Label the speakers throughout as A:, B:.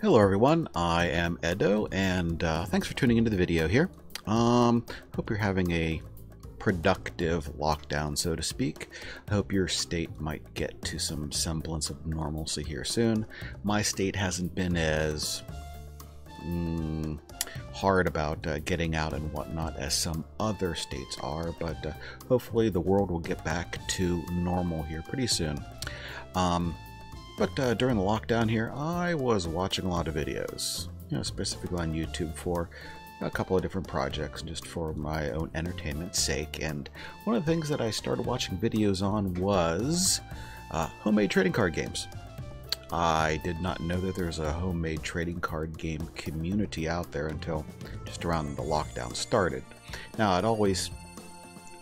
A: Hello everyone, I am Edo, and uh, thanks for tuning into the video here. Um, hope you're having a productive lockdown, so to speak. I hope your state might get to some semblance of normalcy here soon. My state hasn't been as mm, hard about uh, getting out and whatnot as some other states are, but uh, hopefully the world will get back to normal here pretty soon. Um, but uh, during the lockdown here, I was watching a lot of videos, you know, specifically on YouTube for a couple of different projects just for my own entertainment's sake. And one of the things that I started watching videos on was uh, homemade trading card games. I did not know that there's a homemade trading card game community out there until just around the lockdown started. Now, I'd always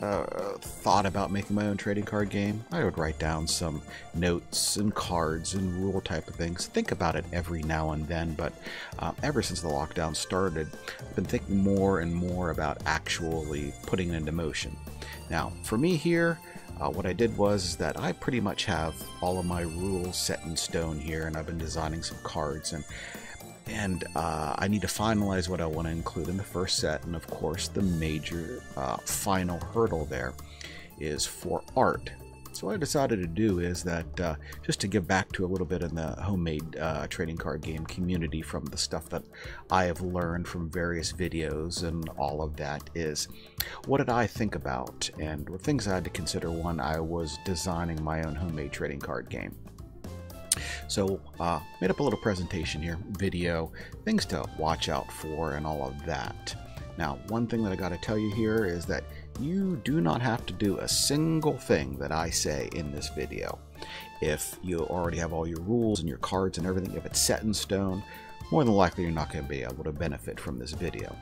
A: uh, thought about making my own trading card game, I would write down some notes and cards and rule type of things. Think about it every now and then, but uh, ever since the lockdown started, I've been thinking more and more about actually putting it into motion. Now, for me here, uh, what I did was that I pretty much have all of my rules set in stone here, and I've been designing some cards and and uh, I need to finalize what I want to include in the first set. And of course, the major uh, final hurdle there is for art. So what I decided to do is that uh, just to give back to a little bit in the homemade uh, trading card game community from the stuff that I have learned from various videos and all of that is what did I think about and what things I had to consider when I was designing my own homemade trading card game. So uh, made up a little presentation here, video, things to watch out for and all of that. Now, one thing that I got to tell you here is that you do not have to do a single thing that I say in this video. If you already have all your rules and your cards and everything, if it's set in stone, more than likely you're not going to be able to benefit from this video.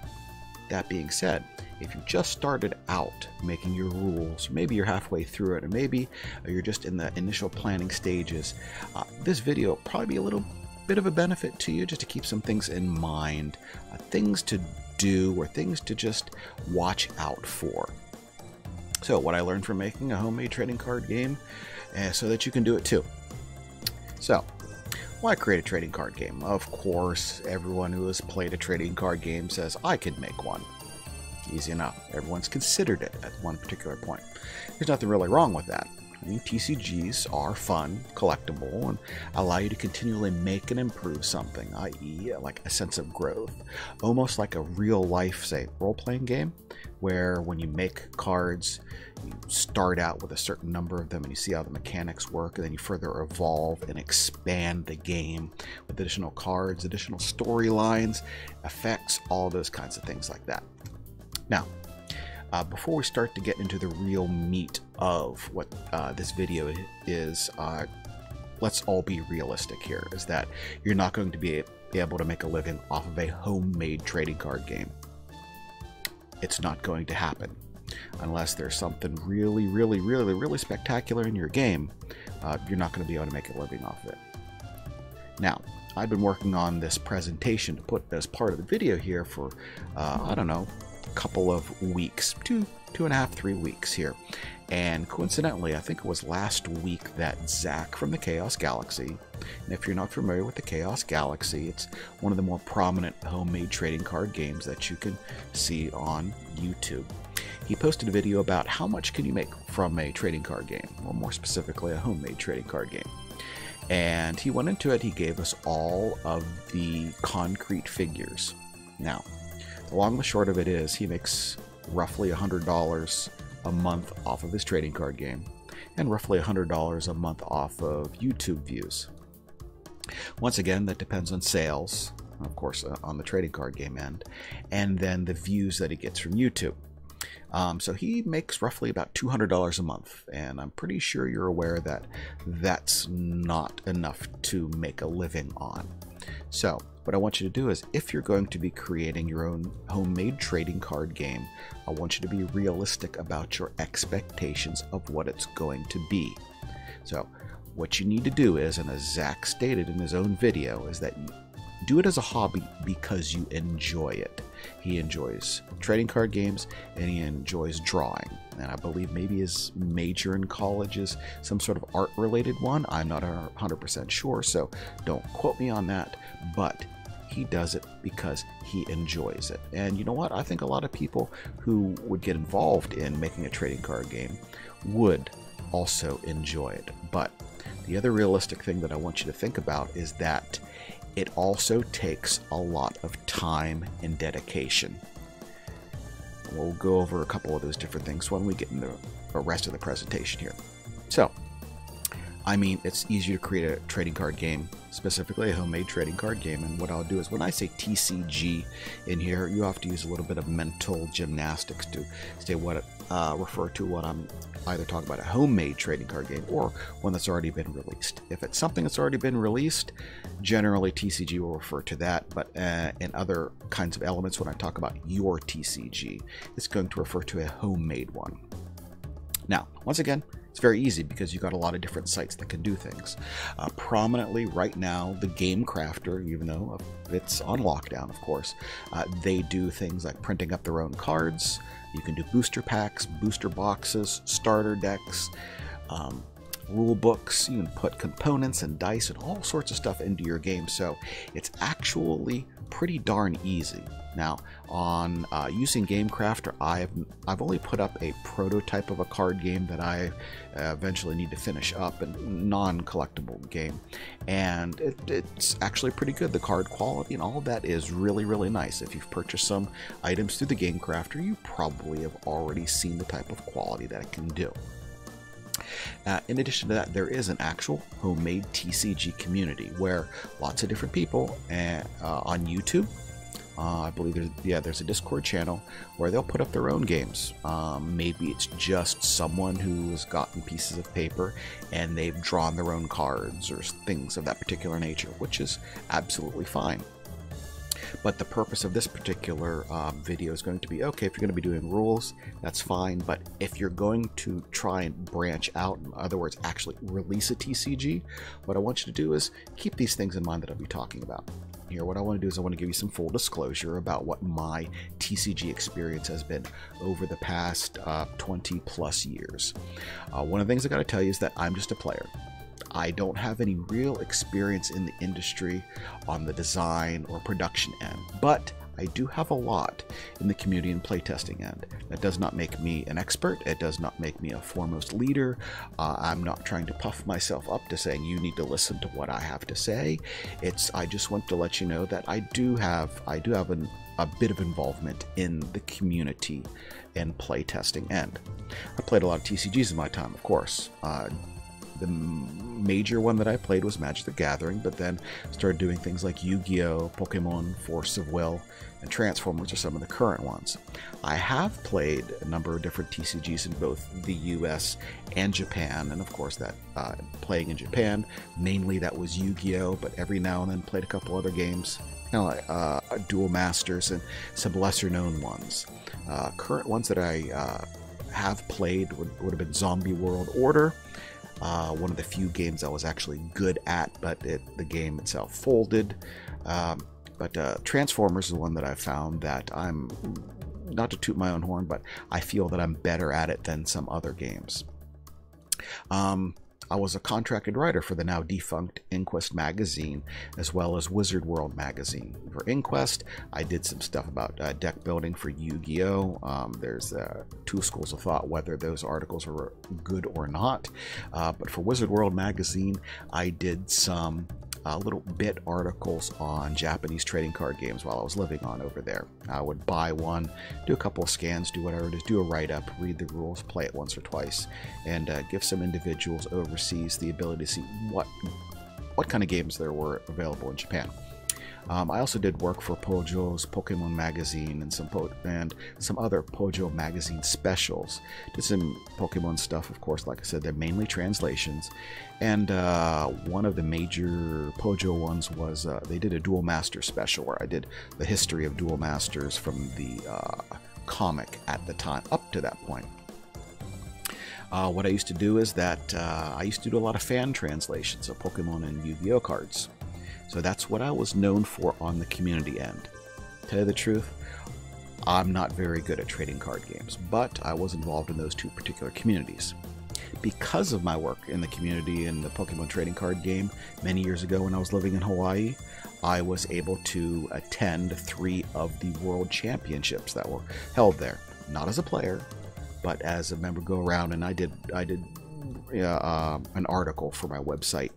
A: That being said, if you just started out making your rules, maybe you're halfway through it, or maybe you're just in the initial planning stages, uh, this video will probably be a little bit of a benefit to you just to keep some things in mind, uh, things to do or things to just watch out for. So, what I learned from making a homemade trading card game uh, so that you can do it too. So, why create a trading card game? Of course, everyone who has played a trading card game says, I could make one. Easy enough. Everyone's considered it at one particular point. There's nothing really wrong with that. Mean, TCGs are fun, collectible, and allow you to continually make and improve something, i.e., like a sense of growth. Almost like a real life, say, role playing game, where when you make cards, you start out with a certain number of them and you see how the mechanics work, and then you further evolve and expand the game with additional cards, additional storylines, effects, all those kinds of things like that. Now, uh, before we start to get into the real meat of what uh, this video is, uh, let's all be realistic here, is that you're not going to be able to make a living off of a homemade trading card game. It's not going to happen unless there's something really, really, really, really spectacular in your game, uh, you're not going to be able to make a living off of it. Now, I've been working on this presentation to put as part of the video here for, uh, I don't know, couple of weeks, two, two and a half, three weeks here. And coincidentally, I think it was last week that Zack from the Chaos Galaxy, and if you're not familiar with the Chaos Galaxy, it's one of the more prominent homemade trading card games that you can see on YouTube he posted a video about how much can you make from a trading card game, or more specifically, a homemade trading card game. And he went into it, he gave us all of the concrete figures. Now, the long and the short of it is, he makes roughly $100 a month off of his trading card game, and roughly $100 a month off of YouTube views. Once again, that depends on sales, of course, uh, on the trading card game end, and then the views that he gets from YouTube. Um, so he makes roughly about $200 a month, and I'm pretty sure you're aware that that's not enough to make a living on. So, what I want you to do is, if you're going to be creating your own homemade trading card game, I want you to be realistic about your expectations of what it's going to be. So, what you need to do is, and as Zack stated in his own video, is that you do it as a hobby because you enjoy it. He enjoys trading card games and he enjoys drawing. And I believe maybe his major in college is some sort of art related one. I'm not 100% sure, so don't quote me on that. But he does it because he enjoys it. And you know what? I think a lot of people who would get involved in making a trading card game would also enjoy it. But the other realistic thing that I want you to think about is that it also takes a lot of time and dedication. We'll go over a couple of those different things when we get into the rest of the presentation here. So, I mean, it's easier to create a trading card game, specifically a homemade trading card game. And what I'll do is when I say TCG in here, you have to use a little bit of mental gymnastics to say what uh, refer to what I'm either talking about a homemade trading card game or one that's already been released. If it's something that's already been released, generally TCG will refer to that. But uh, in other kinds of elements, when I talk about your TCG, it's going to refer to a homemade one. Now, once again, it's very easy because you've got a lot of different sites that can do things. Uh, prominently right now, the Game Crafter, even though it's on lockdown, of course, uh, they do things like printing up their own cards. You can do booster packs, booster boxes, starter decks. Um, rule books, you can put components and dice and all sorts of stuff into your game. So it's actually pretty darn easy. Now, on uh, using GameCrafter, I've I've only put up a prototype of a card game that I uh, eventually need to finish up, a non-collectible game, and it, it's actually pretty good. The card quality and all of that is really really nice. If you've purchased some items through the GameCrafter, you probably have already seen the type of quality that it can do. Uh, in addition to that, there is an actual homemade TCG community where lots of different people uh, uh, on YouTube. Uh, I believe there's yeah there's a Discord channel where they'll put up their own games. Um, maybe it's just someone who's gotten pieces of paper and they've drawn their own cards or things of that particular nature, which is absolutely fine. But the purpose of this particular um, video is going to be, okay, if you're going to be doing rules, that's fine. But if you're going to try and branch out, in other words, actually release a TCG, what I want you to do is keep these things in mind that I'll be talking about. Here, what I want to do is I want to give you some full disclosure about what my TCG experience has been over the past uh, 20 plus years. Uh, one of the things I got to tell you is that I'm just a player. I don't have any real experience in the industry on the design or production end, but I do have a lot in the community and playtesting end. That does not make me an expert. It does not make me a foremost leader. Uh, I'm not trying to puff myself up to saying you need to listen to what I have to say. It's I just want to let you know that I do have I do have an, a bit of involvement in the community and playtesting end. I played a lot of TCGs in my time, of course. Uh, the major one that I played was Magic the Gathering, but then started doing things like Yu-Gi-Oh!, Pokemon, Force of Will, and Transformers are some of the current ones. I have played a number of different TCGs in both the US and Japan, and of course that uh, playing in Japan, mainly that was Yu-Gi-Oh!, but every now and then played a couple other games, like uh, Duel Masters and some lesser known ones. Uh, current ones that I uh, have played would, would have been Zombie World Order, uh, one of the few games I was actually good at, but it, the game itself folded. Um, but uh, Transformers is the one that I found that I'm not to toot my own horn, but I feel that I'm better at it than some other games. Um, I was a contracted writer for the now defunct Inquest magazine, as well as Wizard World magazine. For Inquest, I did some stuff about uh, deck building for Yu Gi Oh! Um, there's uh, two schools of thought whether those articles were good or not. Uh, but for Wizard World magazine, I did some uh, little bit articles on Japanese trading card games while I was living on over there. I would buy one, do a couple of scans, do whatever it is, do a write up, read the rules, play it once or twice, and uh, give some individuals overseas the ability to see what what kind of games there were available in Japan. Um, I also did work for Pojo's Pokemon magazine and some po- and some other Pojo magazine specials. Did some Pokemon stuff, of course. Like I said, they're mainly translations. And uh, one of the major Pojo ones was uh, they did a Duel Master special where I did the history of Duel Masters from the uh, comic at the time up to that point. Uh, what I used to do is that uh, I used to do a lot of fan translations of Pokemon and Yu-Gi-Oh cards. So that's what I was known for on the community end. Tell you the truth, I'm not very good at trading card games, but I was involved in those two particular communities. Because of my work in the community in the Pokemon trading card game many years ago when I was living in Hawaii, I was able to attend three of the world championships that were held there. Not as a player, but as a member go around and I did I did uh, an article for my website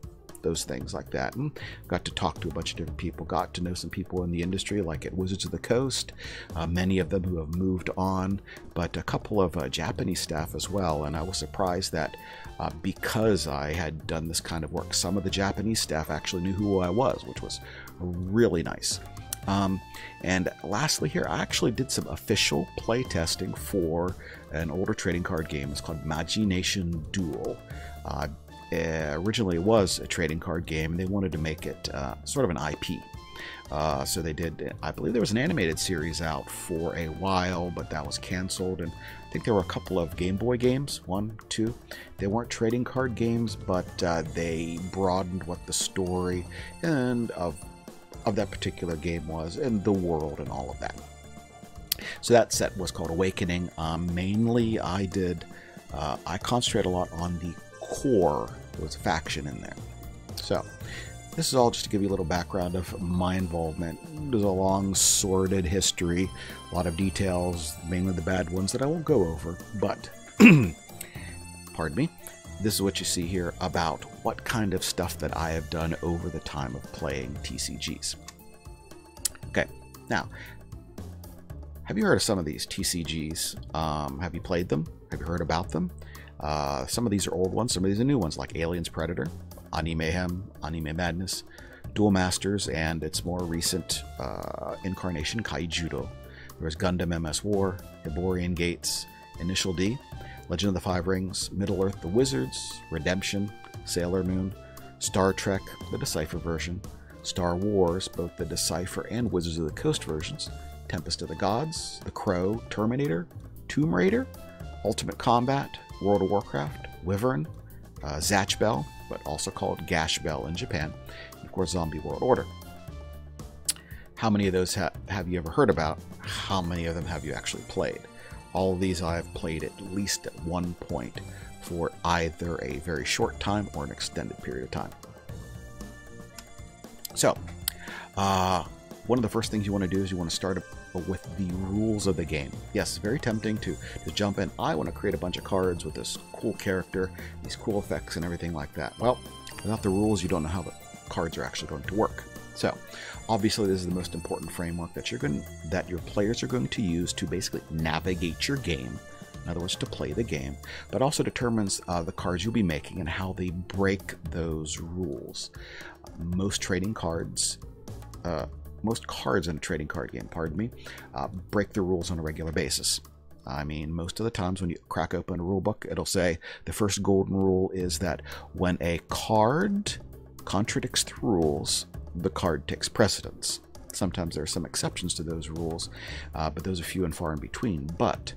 A: those things like that. And got to talk to a bunch of different people, got to know some people in the industry, like at Wizards of the Coast, uh, many of them who have moved on, but a couple of uh, Japanese staff as well. And I was surprised that uh, because I had done this kind of work, some of the Japanese staff actually knew who I was, which was really nice. Um, and lastly, here I actually did some official play testing for an older trading card game. It's called Magi Nation Duel. Uh, originally it was a trading card game and they wanted to make it uh, sort of an IP. Uh, so they did, I believe there was an animated series out for a while, but that was canceled. And I think there were a couple of Game Boy games, one, two. They weren't trading card games, but uh, they broadened what the story and of of that particular game was, and the world, and all of that. So that set was called Awakening. Um, mainly, I did. Uh, I concentrate a lot on the core. Was faction in there. So, this is all just to give you a little background of my involvement. There's a long, sordid history, a lot of details, mainly the bad ones that I won't go over. But, pardon me, this is what you see here about what kind of stuff that I have done over the time of playing TCGs. Okay, now, have you heard of some of these TCGs? Um, have you played them? Have you heard about them? Uh, some of these are old ones, some of these are new ones, like Aliens Predator, Animehem, Anime Madness, Duel Masters, and its more recent uh, incarnation, Kaijudo. There's Gundam MS War, Hyborian Gates, Initial D, Legend of the Five Rings, Middle Earth The Wizards, Redemption, Sailor Moon, Star Trek, the Decipher version, Star Wars, both the Decipher and Wizards of the Coast versions, Tempest of the Gods, The Crow, Terminator, Tomb Raider, Ultimate Combat, World of Warcraft, Wyvern, uh, Zatch Bell, but also called Gash Bell in Japan, and of course Zombie World Order. How many of those ha have you ever heard about? How many of them have you actually played? All of these I have played at least at one point for either a very short time or an extended period of time. So, uh, one of the first things you want to do is you want to start with the rules of the game. Yes, very tempting to, to jump in. I want to create a bunch of cards with this cool character, these cool effects and everything like that. Well, without the rules, you don't know how the cards are actually going to work. So, obviously, this is the most important framework that you're going that your players are going to use to basically navigate your game. In other words, to play the game, but also determines uh, the cards you'll be making and how they break those rules. Most trading cards uh, most cards in a trading card game, pardon me, uh, break the rules on a regular basis. I mean, most of the times when you crack open a rule book, it'll say the first golden rule is that when a card contradicts the rules, the card takes precedence. Sometimes there are some exceptions to those rules, uh, but those are few and far in between. But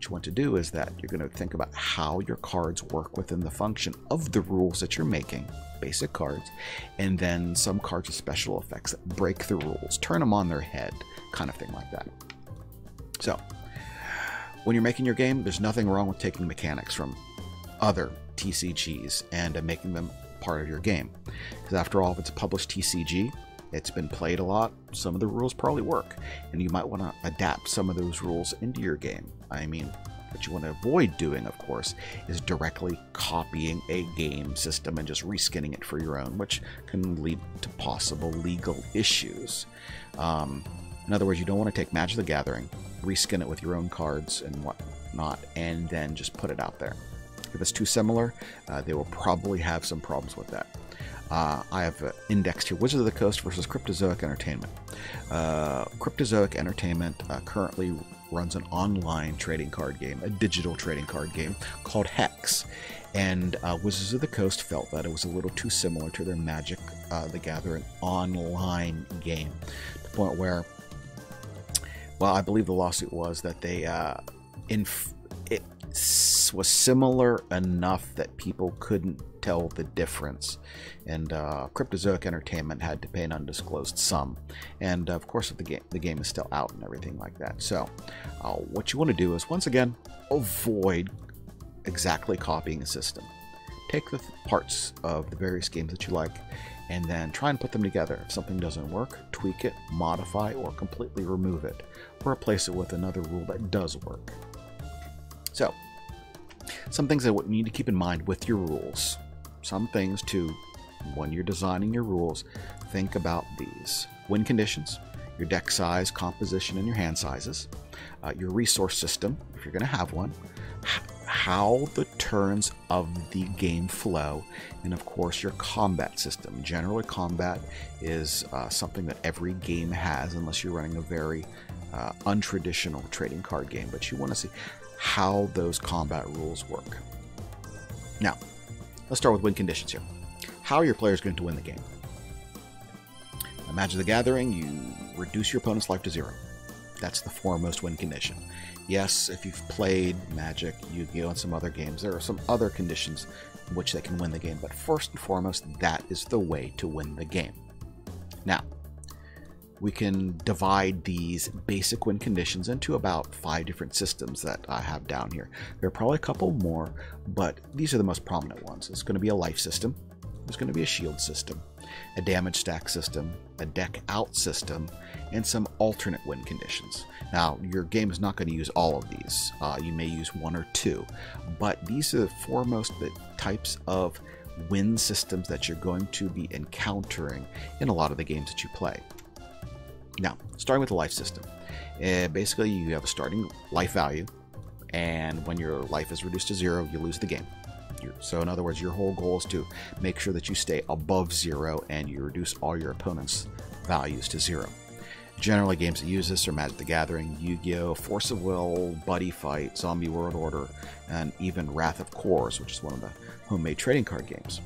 A: what you want to do is that you're going to think about how your cards work within the function of the rules that you're making, basic cards, and then some cards with special effects that break the rules, turn them on their head, kind of thing like that. So, when you're making your game, there's nothing wrong with taking mechanics from other TCGs and uh, making them part of your game. Because after all, if it's a published TCG, it's been played a lot, some of the rules probably work, and you might want to adapt some of those rules into your game. I mean, what you want to avoid doing, of course, is directly copying a game system and just reskinning it for your own, which can lead to possible legal issues. Um, in other words, you don't want to take Magic the Gathering, reskin it with your own cards and whatnot, and then just put it out there. If it's too similar, uh, they will probably have some problems with that. Uh, I have uh, indexed here Wizard of the Coast versus Cryptozoic Entertainment. Uh, Cryptozoic Entertainment uh, currently runs an online trading card game, a digital trading card game called Hex. And uh, Wizards of the Coast felt that it was a little too similar to their Magic uh, the Gathering online game, to the point where, well, I believe the lawsuit was that they, inf- it was similar enough that people couldn't tell the difference. And uh, Cryptozoic Entertainment had to pay an undisclosed sum. And of course, the game the game is still out and everything like that. So, uh, what you want to do is once again avoid exactly copying a system. Take the parts of the various games that you like and then try and put them together. If something doesn't work, tweak it, modify, or completely remove it, or replace it with another rule that does work. So, some things that you need to keep in mind with your rules. Some things to, when you're designing your rules, think about these. Win conditions, your deck size, composition, and your hand sizes, uh, your resource system, if you're going to have one, how the turns of the game flow, and of course your combat system. Generally, combat is uh, something that every game has, unless you're running a very uh, untraditional trading card game. But you want to see how those combat rules work. Now, let's start with win conditions here. How are your players going to win the game? In Magic the Gathering, you reduce your opponent's life to zero. That's the foremost win condition. Yes, if you've played Magic, Yu-Gi-Oh, and some other games, there are some other conditions in which they can win the game, but first and foremost, that is the way to win the game. Now, we can divide these basic win conditions into about five different systems that I have down here. There are probably a couple more, but these are the most prominent ones. It's going to be a life system, there's going to be a shield system, a damage stack system, a deck out system, and some alternate win conditions. Now, your game is not going to use all of these. Uh, you may use one or two, but these are the foremost types of win systems that you're going to be encountering in a lot of the games that you play. Now, starting with the life system. Uh, basically, you have a starting life value, and when your life is reduced to zero, you lose the game. You're, so, in other words, your whole goal is to make sure that you stay above zero and you reduce all your opponent's values to zero. Generally, games that use this are Magic the Gathering, Yu Gi Oh!, Force of Will, Buddy Fight, Zombie World Order, and even Wrath of Kors, which is one of the homemade trading card games.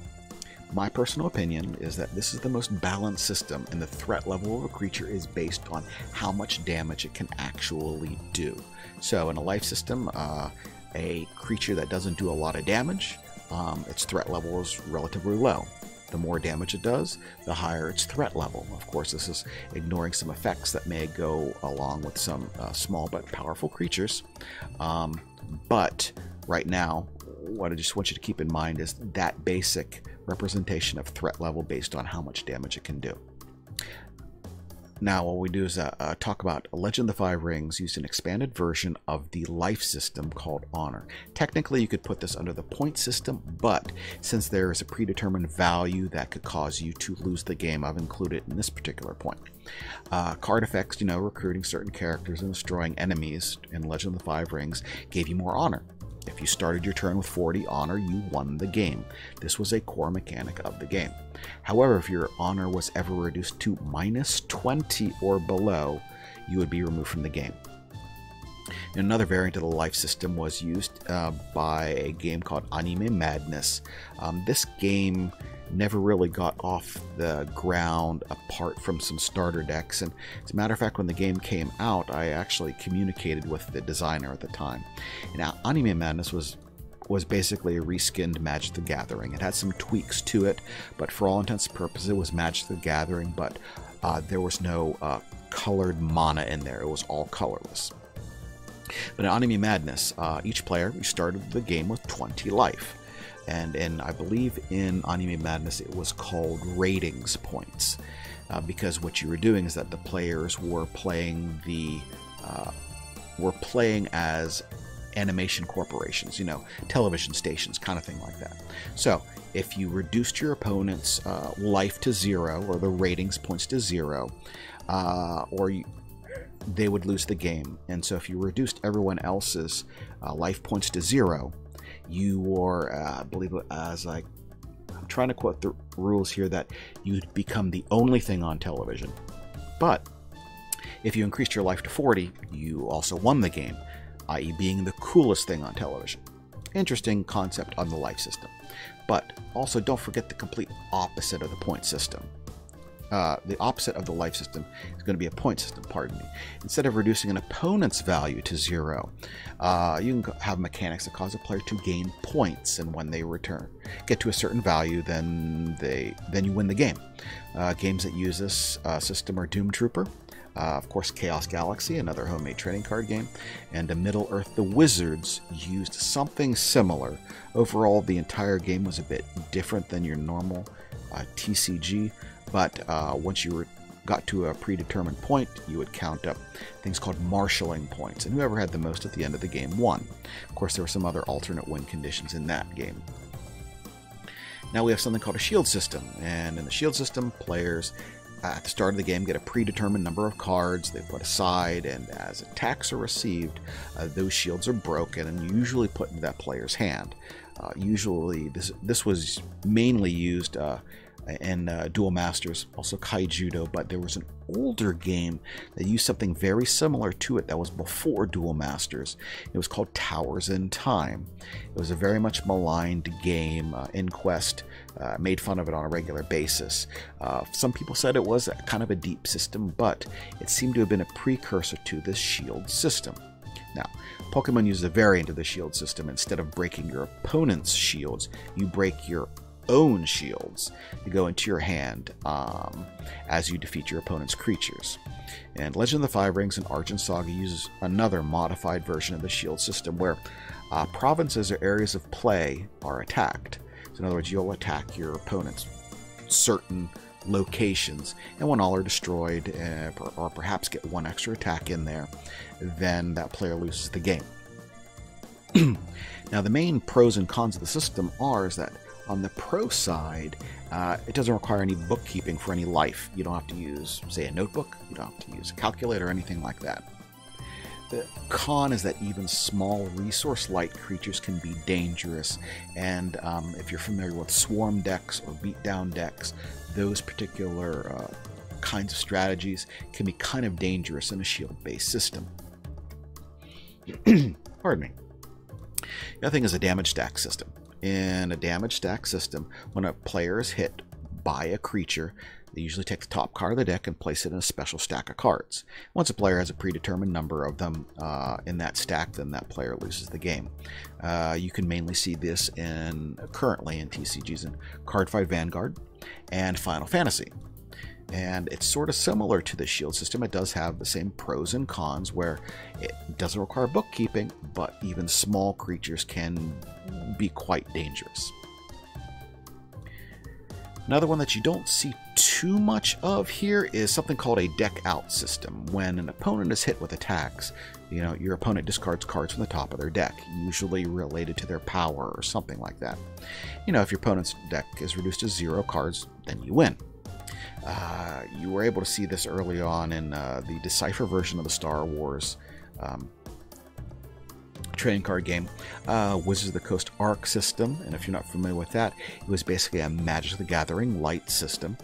A: My personal opinion is that this is the most balanced system, and the threat level of a creature is based on how much damage it can actually do. So, in a life system, uh, a creature that doesn't do a lot of damage, um, its threat level is relatively low. The more damage it does, the higher its threat level. Of course, this is ignoring some effects that may go along with some uh, small but powerful creatures. Um, but right now, what I just want you to keep in mind is that basic representation of threat level based on how much damage it can do. Now, what we do is uh, uh, talk about Legend of the Five Rings used an expanded version of the life system called Honor. Technically, you could put this under the point system, but since there is a predetermined value that could cause you to lose the game, I've included in this particular point. Uh, card effects, you know, recruiting certain characters and destroying enemies in Legend of the Five Rings gave you more honor. If you started your turn with 40 honor, you won the game. This was a core mechanic of the game. However, if your honor was ever reduced to minus 20 or below, you would be removed from the game. Another variant of the life system was used uh, by a game called Anime Madness. Um, this game never really got off the ground apart from some starter decks. And as a matter of fact, when the game came out, I actually communicated with the designer at the time. Now, Anime Madness was was basically a reskinned Magic the Gathering. It had some tweaks to it, but for all intents and purposes, it was Magic the Gathering, but uh, there was no uh, colored mana in there. It was all colorless. But in Anime Madness, uh, each player started the game with 20 life and and I believe in Anime Madness it was called ratings points uh, because what you were doing is that the players were playing the uh, were playing as animation corporations, you know, television stations, kind of thing like that. So if you reduced your opponent's uh, life to zero or the ratings points to zero, uh, or you, they would lose the game. And so if you reduced everyone else's uh, life points to zero, you were, uh, I believe it as like, I'm trying to quote the rules here that you'd become the only thing on television. But if you increased your life to 40, you also won the game, i.e., being the coolest thing on television. Interesting concept on the life system. But also don't forget the complete opposite of the point system. Uh, the opposite of the life system is going to be a point system, pardon me. Instead of reducing an opponent's value to zero, uh, you can have mechanics that cause a player to gain points, and when they return, get to a certain value, then they then you win the game. Uh, games that use this uh, system are Doom Trooper, uh, of course, Chaos Galaxy, another homemade trading card game, and Middle Earth The Wizards used something similar. Overall, the entire game was a bit different than your normal uh, TCG, but uh, once you got to a predetermined point, you would count up things called marshalling points, and whoever had the most at the end of the game won. Of course, there were some other alternate win conditions in that game. Now we have something called a shield system, and in the shield system, players at the start of the game get a predetermined number of cards they put aside, and as attacks are received, uh, those shields are broken and usually put into that player's hand. Uh, usually, this this was mainly used in uh, Duel Masters, also Kaijudo, but there was an older game that used something very similar to it that was before Duel Masters. It was called Towers in Time. It was a very much maligned game. Uh, Inquest uh, made fun of it on a regular basis. Uh, some people said it was kind of a deep system, but it seemed to have been a precursor to this shield system. Now, Pokemon uses a variant of the shield system. Instead of breaking your opponent's shields, you break your own shields to go into your hand um, as you defeat your opponent's creatures. And Legend of the Five Rings and Argent Saga uses another modified version of the shield system where uh, provinces or areas of play are attacked. So in other words, you'll attack your opponent's certain locations, and when all are destroyed, uh, or perhaps get one extra attack in there, then that player loses the game. now, the main pros and cons of the system are is that on the pro side, uh, it doesn't require any bookkeeping for any life. You don't have to use, say, a notebook. You don't have to use a calculator or anything like that. The con is that even small resource-light creatures can be dangerous, and um, if you're familiar with swarm decks or beatdown decks, those particular uh, kinds of strategies can be kind of dangerous in a shield-based system. Pardon me. The other thing is a damage stack system in a damage stack system, when a player is hit by a creature, they usually take the top card of the deck and place it in a special stack of cards. Once a player has a predetermined number of them uh, in that stack, then that player loses the game. Uh, you can mainly see this in currently in TCGs in Cardfight Vanguard and Final Fantasy and it's sort of similar to the shield system. It does have the same pros and cons where it doesn't require bookkeeping, but even small creatures can be quite dangerous. Another one that you don't see too much of here is something called a deck out system. When an opponent is hit with attacks, you know, your opponent discards cards from the top of their deck, usually related to their power or something like that. You know, if your opponent's deck is reduced to zero cards, then you win. Uh, you were able to see this early on in uh, the Decipher version of the Star Wars um, trading card game, uh, Wizards of the Coast Arc system. And if you're not familiar with that, it was basically a Magic the Gathering light system.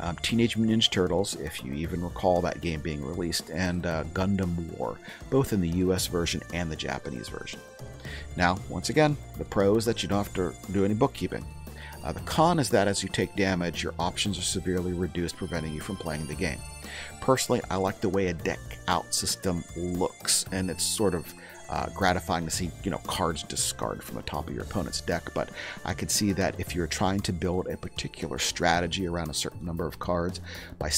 A: Um, Teenage Mutant Ninja Turtles, if you even recall that game being released, and uh, Gundam War, both in the US version and the Japanese version. Now, once again, the pros that you don't have to do any bookkeeping. Uh, the con is that as you take damage, your options are severely reduced, preventing you from playing the game. Personally, I like the way a deck out system looks, and it's sort of uh, gratifying to see you know cards discarded from the top of your opponent's deck. But I could see that if you're trying to build a particular strategy around a certain number of cards, by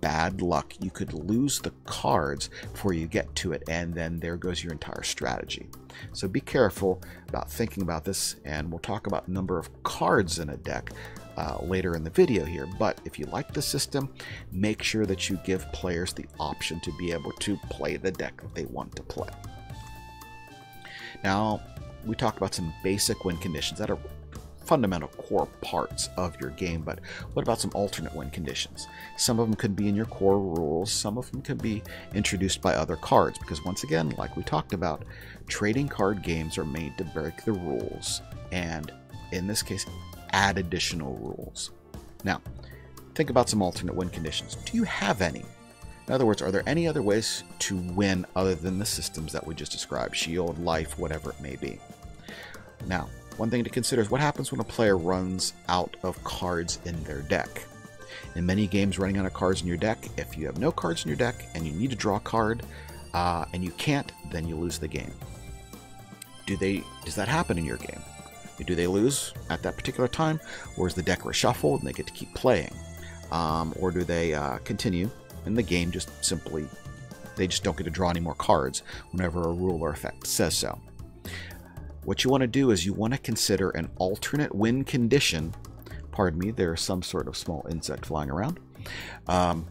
A: bad luck, you could lose the cards before you get to it, and then there goes your entire strategy. So be careful about thinking about this, and we'll talk about number of cards in a deck uh, later in the video here. But if you like the system, make sure that you give players the option to be able to play the deck that they want to play. Now, we talked about some basic win conditions that are fundamental core parts of your game, but what about some alternate win conditions? Some of them could be in your core rules, some of them could be introduced by other cards, because once again, like we talked about, trading card games are made to break the rules, and in this case, add additional rules. Now, think about some alternate win conditions. Do you have any? In other words, are there any other ways to win other than the systems that we just described? Shield, life, whatever it may be. Now, one thing to consider is what happens when a player runs out of cards in their deck. In many games running out of cards in your deck, if you have no cards in your deck and you need to draw a card uh, and you can't, then you lose the game. Do they? Does that happen in your game? Do they lose at that particular time, or is the deck reshuffled and they get to keep playing? Um, or do they uh, continue and the game just simply they just don't get to draw any more cards whenever a rule or effect says so. What you want to do is you want to consider an alternate win condition. Pardon me, there's some sort of small insect flying around. Um,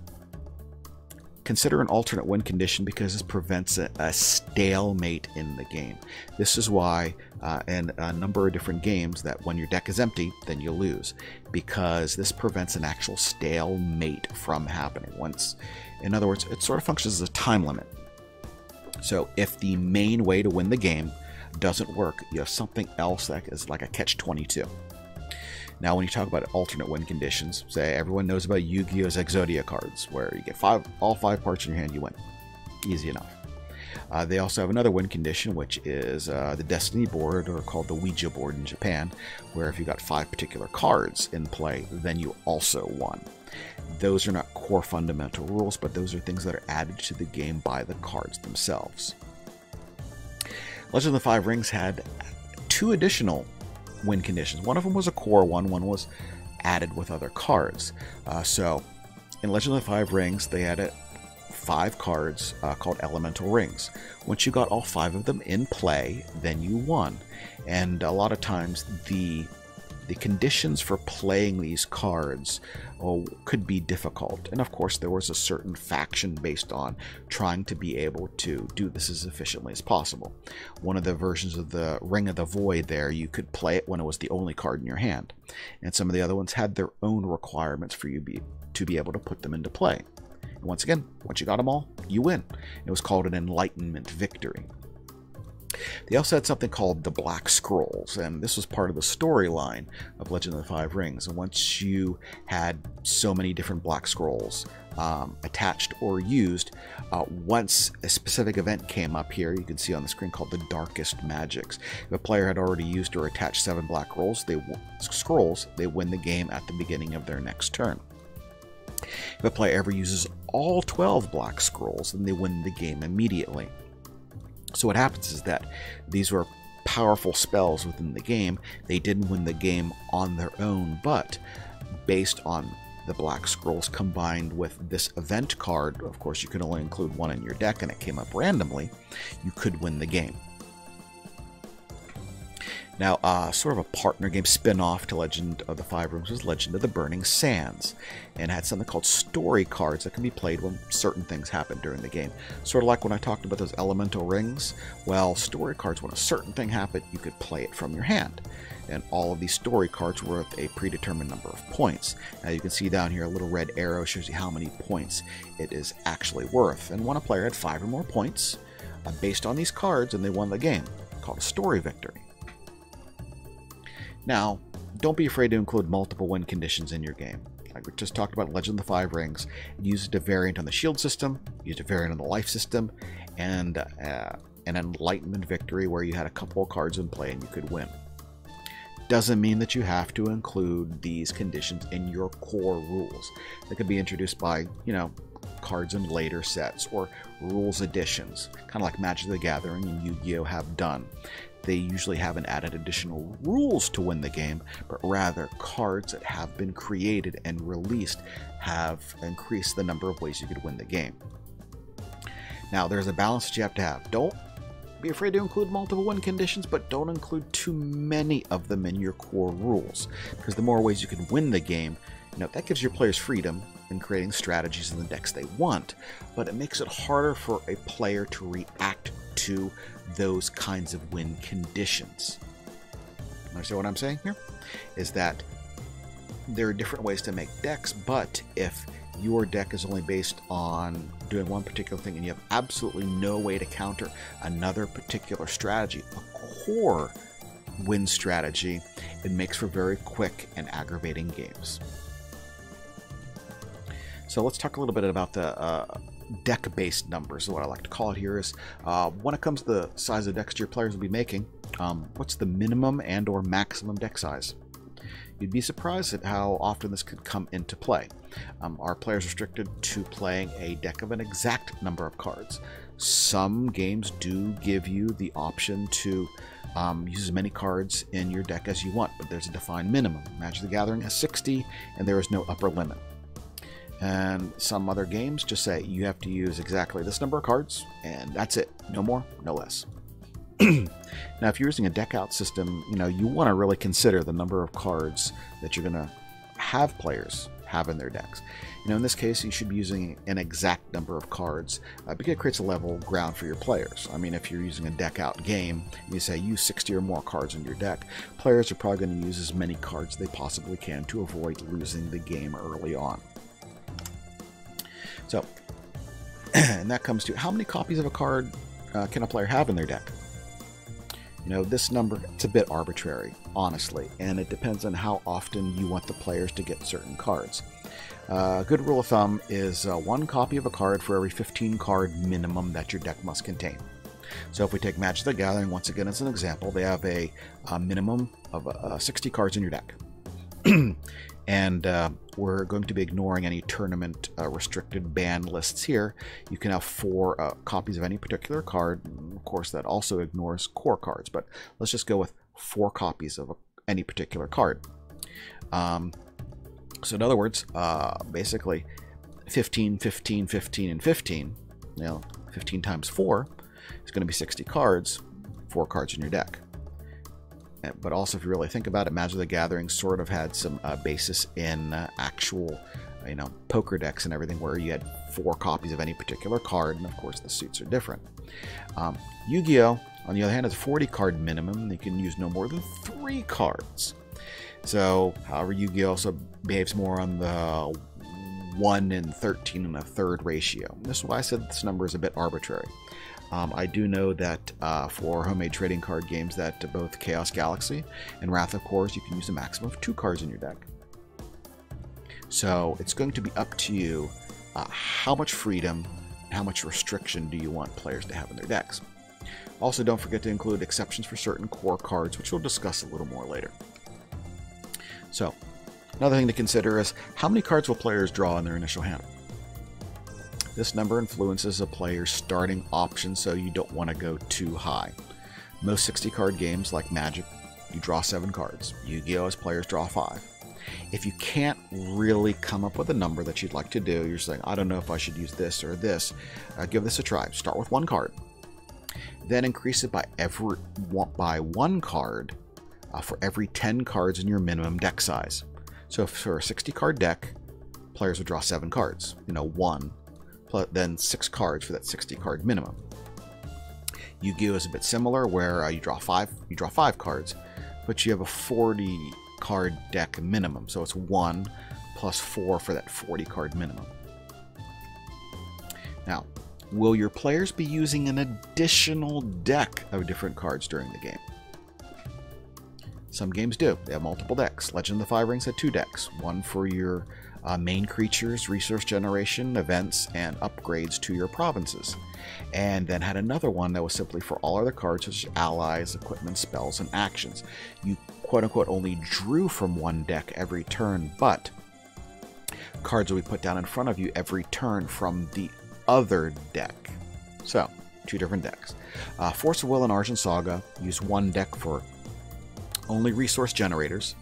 A: consider an alternate win condition because this prevents a, a, stalemate in the game. This is why uh, in a number of different games that when your deck is empty, then you lose because this prevents an actual stalemate from happening. Once, in other words, it sort of functions as a time limit. So if the main way to win the game doesn't work, you have something else that is like a catch-22. Now, when you talk about alternate win conditions, say everyone knows about Yu-Gi-Oh's Exodia cards, where you get five, all five parts in your hand, you win. Easy enough. Uh, they also have another win condition, which is uh, the Destiny board, or called the Ouija board in Japan, where if you got five particular cards in play, then you also won. Those are not core fundamental rules, but those are things that are added to the game by the cards themselves. Legend of the Five Rings had two additional win conditions. One of them was a core one, one was added with other cards. Uh, so in Legend of the Five Rings, they added five cards uh, called Elemental Rings. Once you got all five of them in play, then you won. And a lot of times the the conditions for playing these cards oh, could be difficult. And of course, there was a certain faction based on trying to be able to do this as efficiently as possible. One of the versions of the Ring of the Void there, you could play it when it was the only card in your hand. And some of the other ones had their own requirements for you be, to be able to put them into play. And once again, once you got them all, you win. It was called an Enlightenment Victory. They also had something called the Black Scrolls, and this was part of the storyline of Legend of the Five Rings. And once you had so many different Black Scrolls um, attached or used, uh, once a specific event came up here, you can see on the screen called the Darkest Magics. If a player had already used or attached seven Black Scrolls, they scrolls, they win the game at the beginning of their next turn. If a player ever uses all 12 Black Scrolls, then they win the game immediately. So what happens is that these were powerful spells within the game. They didn't win the game on their own, but based on the Black Scrolls combined with this event card, of course you can only include one in your deck and it came up randomly, you could win the game. Now, uh, sort of a partner game spin-off to Legend of the Five Rings was Legend of the Burning Sands, and had something called story cards that can be played when certain things happen during the game. Sort of like when I talked about those elemental rings. Well, story cards, when a certain thing happened, you could play it from your hand. And all of these story cards were worth a predetermined number of points. Now you can see down here a little red arrow shows you how many points it is actually worth. And when a player had five or more points, uh, based on these cards, and they won the game, called a story victory. Now, don't be afraid to include multiple win conditions in your game. Like we just talked about Legend of the Five Rings, used a variant on the shield system, used a variant on the life system, and uh, an enlightenment victory where you had a couple of cards in play and you could win. Doesn't mean that you have to include these conditions in your core rules. They could be introduced by, you know, cards in later sets or rules additions, kind of like Magic the Gathering and Yu-Gi-Oh have done they usually haven't added additional rules to win the game, but rather cards that have been created and released have increased the number of ways you could win the game. Now, there's a balance that you have to have. Don't be afraid to include multiple win conditions, but don't include too many of them in your core rules, because the more ways you can win the game, you know, that gives your players freedom in creating strategies in the decks they want, but it makes it harder for a player to react to those kinds of win conditions. Understand what I'm saying here? Is that there are different ways to make decks, but if your deck is only based on doing one particular thing and you have absolutely no way to counter another particular strategy, a core win strategy, it makes for very quick and aggravating games. So let's talk a little bit about the uh, deck-based numbers, what I like to call it here is uh, when it comes to the size of decks your players will be making, um, what's the minimum and or maximum deck size? You'd be surprised at how often this could come into play. Um, are players restricted to playing a deck of an exact number of cards? Some games do give you the option to um, use as many cards in your deck as you want, but there's a defined minimum. Magic the Gathering has 60, and there is no upper limit. And some other games just say you have to use exactly this number of cards, and that's it. No more, no less. now, if you're using a deck out system, you know you want to really consider the number of cards that you're going to have players have in their decks. You know, in this case, you should be using an exact number of cards uh, because it creates a level ground for your players. I mean, if you're using a deck out game, and you say use 60 or more cards in your deck, players are probably going to use as many cards they possibly can to avoid losing the game early on. So, and that comes to how many copies of a card uh, can a player have in their deck? You know, this number, it's a bit arbitrary, honestly, and it depends on how often you want the players to get certain cards. Uh, a good rule of thumb is uh, one copy of a card for every 15 card minimum that your deck must contain. So if we take Magic the Gathering once again as an example, they have a, a minimum of uh, 60 cards in your deck. and uh, we're going to be ignoring any tournament uh, restricted ban lists here. You can have four uh, copies of any particular card. Of course, that also ignores core cards, but let's just go with four copies of any particular card. Um, so in other words, uh, basically 15, 15, 15, and 15, you know, 15 times 4 is going to be 60 cards, four cards in your deck. But also, if you really think about it, Magic the Gathering sort of had some uh, basis in uh, actual, you know, poker decks and everything, where you had four copies of any particular card, and of course the suits are different. Um, Yu-Gi-Oh, on the other hand, has a 40 card minimum. You can use no more than three cards. So, however, Yu-Gi-Oh also behaves more on the 1 and 13 and a third ratio. This is why I said this number is a bit arbitrary. Um, I do know that uh, for homemade trading card games that both Chaos Galaxy and Wrath of Kors, you can use a maximum of two cards in your deck. So it's going to be up to you uh, how much freedom and how much restriction do you want players to have in their decks. Also, don't forget to include exceptions for certain core cards, which we'll discuss a little more later. So, another thing to consider is how many cards will players draw in their initial hand? This number influences a player's starting option, so you don't want to go too high. Most 60 card games, like Magic, you draw 7 cards. Yu Gi Oh! as players draw 5. If you can't really come up with a number that you'd like to do, you're saying, I don't know if I should use this or this, uh, give this a try. Start with one card. Then increase it by every by one card uh, for every 10 cards in your minimum deck size. So for a 60 card deck, players would draw 7 cards. You know, 1 plus then six cards for that 60 card minimum. Yu-Gi-Oh is a bit similar, where uh, you draw five, you draw five cards, but you have a 40 card deck minimum, so it's one plus four for that 40 card minimum. Now, will your players be using an additional deck of different cards during the game? Some games do. They have multiple decks. Legend of the Five Rings had two decks, one for your uh, main creatures, resource generation, events, and upgrades to your provinces. And then had another one that was simply for all other cards, such as allies, equipment, spells, and actions. You quote unquote only drew from one deck every turn, but cards will be put down in front of you every turn from the other deck. So, two different decks. Uh, Force of Will and Argent Saga use one deck for only resource generators,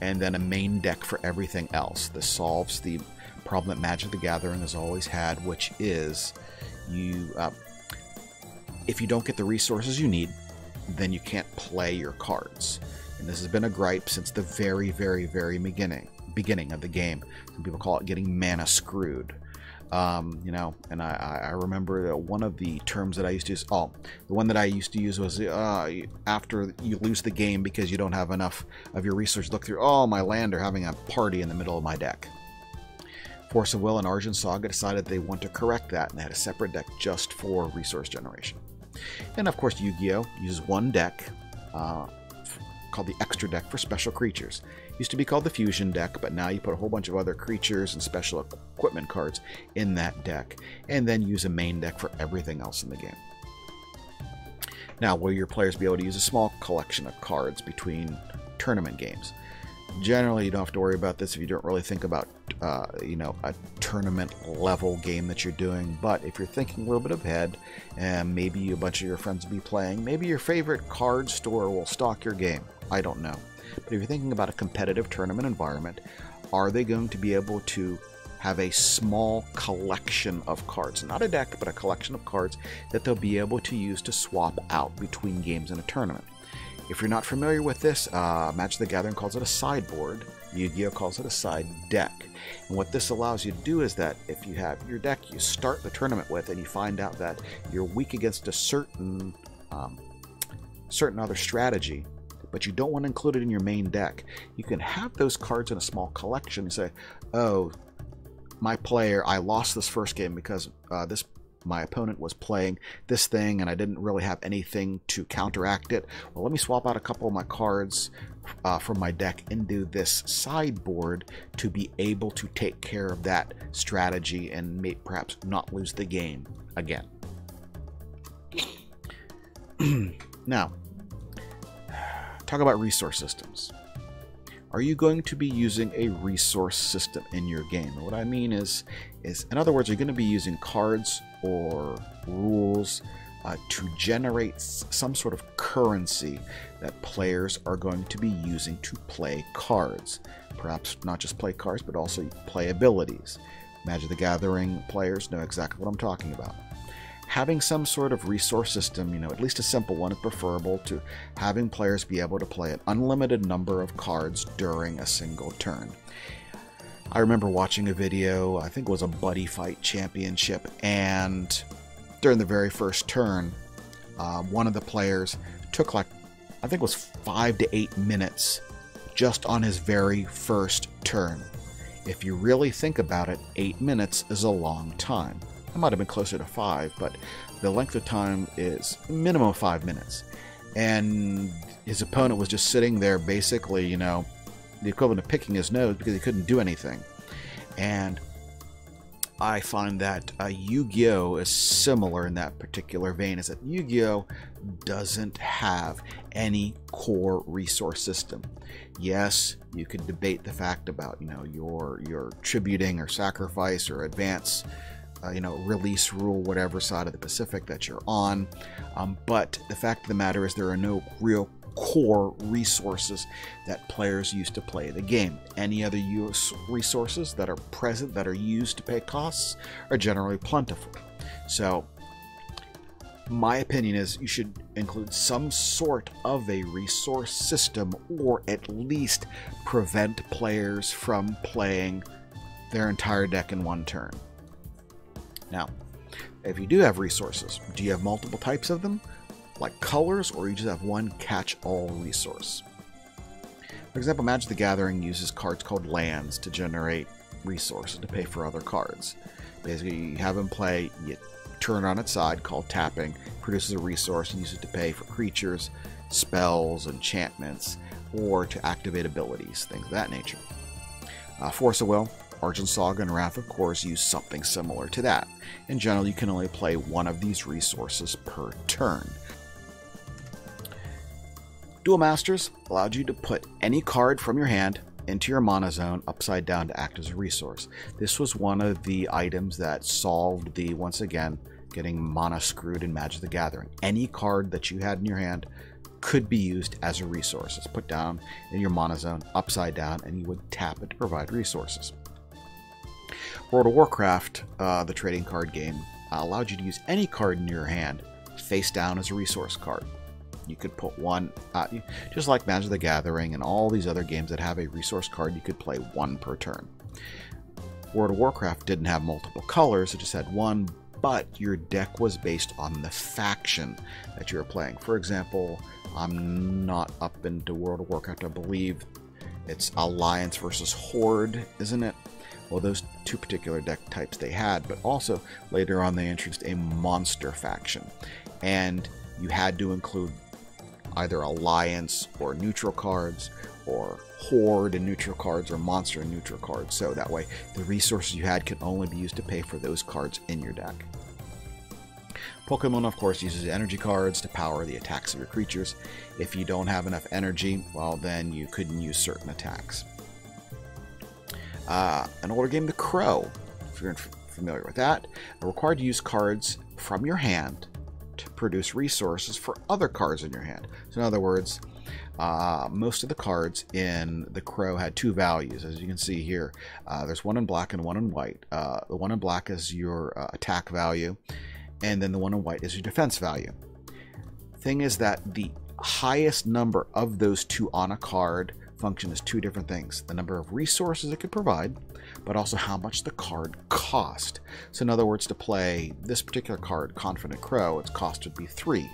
A: and then a main deck for everything else. This solves the problem that Magic the Gathering has always had, which is you, uh, if you don't get the resources you need, then you can't play your cards. And this has been a gripe since the very, very, very beginning beginning of the game. Some people call it getting mana screwed. Um, you know, and I, I remember one of the terms that I used to use. Oh, the one that I used to use was uh, after you lose the game because you don't have enough of your research. Look through. Oh, my land are having a party in the middle of my deck. Force of Will and Argent Saga decided they want to correct that, and they had a separate deck just for resource generation. And of course, Yu-Gi-Oh uses one deck uh, called the Extra Deck for special creatures. Used to be called the Fusion deck, but now you put a whole bunch of other creatures and special equipment cards in that deck, and then use a main deck for everything else in the game. Now, will your players be able to use a small collection of cards between tournament games? generally you don't have to worry about this if you don't really think about uh, you know a tournament level game that you're doing but if you're thinking a little bit ahead and maybe a bunch of your friends will be playing maybe your favorite card store will stock your game i don't know but if you're thinking about a competitive tournament environment are they going to be able to have a small collection of cards not a deck but a collection of cards that they'll be able to use to swap out between games in a tournament if you're not familiar with this, uh, Magic the Gathering calls it a sideboard. Yu-Gi-Oh calls it a side deck. And what this allows you to do is that if you have your deck you start the tournament with and you find out that you're weak against a certain um, certain other strategy, but you don't want to include it in your main deck, you can have those cards in a small collection and say, oh, my player, I lost this first game because uh, this my opponent was playing this thing and I didn't really have anything to counteract it. Well, let me swap out a couple of my cards uh, from my deck into this sideboard to be able to take care of that strategy and may, perhaps not lose the game again. now, talk about resource systems. Are you going to be using a resource system in your game? And what I mean is, is in other words, you're you going to be using cards or rules uh, to generate some sort of currency that players are going to be using to play cards. Perhaps not just play cards, but also play abilities. Magic the Gathering players know exactly what I'm talking about. Having some sort of resource system, you know, at least a simple one, is preferable to having players be able to play an unlimited number of cards during a single turn. I remember watching a video, I think it was a Buddy Fight Championship, and during the very first turn, uh, one of the players took like, I think it was five to eight minutes just on his very first turn. If you really think about it, eight minutes is a long time. It might have been closer to five, but the length of time is minimum five minutes. And his opponent was just sitting there basically, you know, the equivalent of picking his nose because he couldn't do anything. And I find that uh, Yu-Gi-Oh is similar in that particular vein. Is that Yu-Gi-Oh doesn't have any core resource system. Yes, you could debate the fact about you know your your tributing or sacrifice or advance, uh, you know release rule whatever side of the Pacific that you're on. Um, but the fact of the matter is there are no real core resources that players use to play the game. Any other use resources that are present that are used to pay costs are generally plentiful. So my opinion is you should include some sort of a resource system or at least prevent players from playing their entire deck in one turn. Now, if you do have resources, do you have multiple types of them? like colors, or you just have one catch-all resource. For example, Magic the Gathering uses cards called lands to generate resources to pay for other cards. Basically, you have them play, you turn on its side, called tapping, produces a resource and use it to pay for creatures, spells, enchantments, or to activate abilities, things of that nature. Uh, Force of Will, Argent Saga, and Wrath of Kors use something similar to that. In general, you can only play one of these resources per turn. Duel Masters allowed you to put any card from your hand into your mana zone upside down to act as a resource. This was one of the items that solved the, once again, getting mana screwed in Magic the Gathering. Any card that you had in your hand could be used as a resource. It's put down in your mana zone upside down and you would tap it to provide resources. World of Warcraft, uh, the trading card game, uh, allowed you to use any card in your hand face down as a resource card. You could put one, uh, just like Magic the Gathering and all these other games that have a resource card, you could play one per turn. World of Warcraft didn't have multiple colors, it just had one, but your deck was based on the faction that you were playing. For example, I'm not up into World of Warcraft, I believe it's Alliance versus Horde, isn't it? Well, those two particular deck types they had, but also later on they introduced a monster faction. And you had to include either alliance or neutral cards or horde and neutral cards or monster and neutral cards so that way the resources you had can only be used to pay for those cards in your deck Pokemon, of course, uses energy cards to power the attacks of your creatures. If you don't have enough energy, well, then you couldn't use certain attacks. Uh, an older game, The Crow, if you're familiar with that, are required to use cards from your hand to produce resources for other cards in your hand. So, in other words, uh, most of the cards in the Crow had two values, as you can see here. Uh, there's one in black and one in white. Uh, the one in black is your uh, attack value, and then the one in white is your defense value. Thing is that the highest number of those two on a card function as two different things the number of resources it could provide, but also how much the card cost. So, in other words, to play this particular card, Confident Crow, its cost would be three.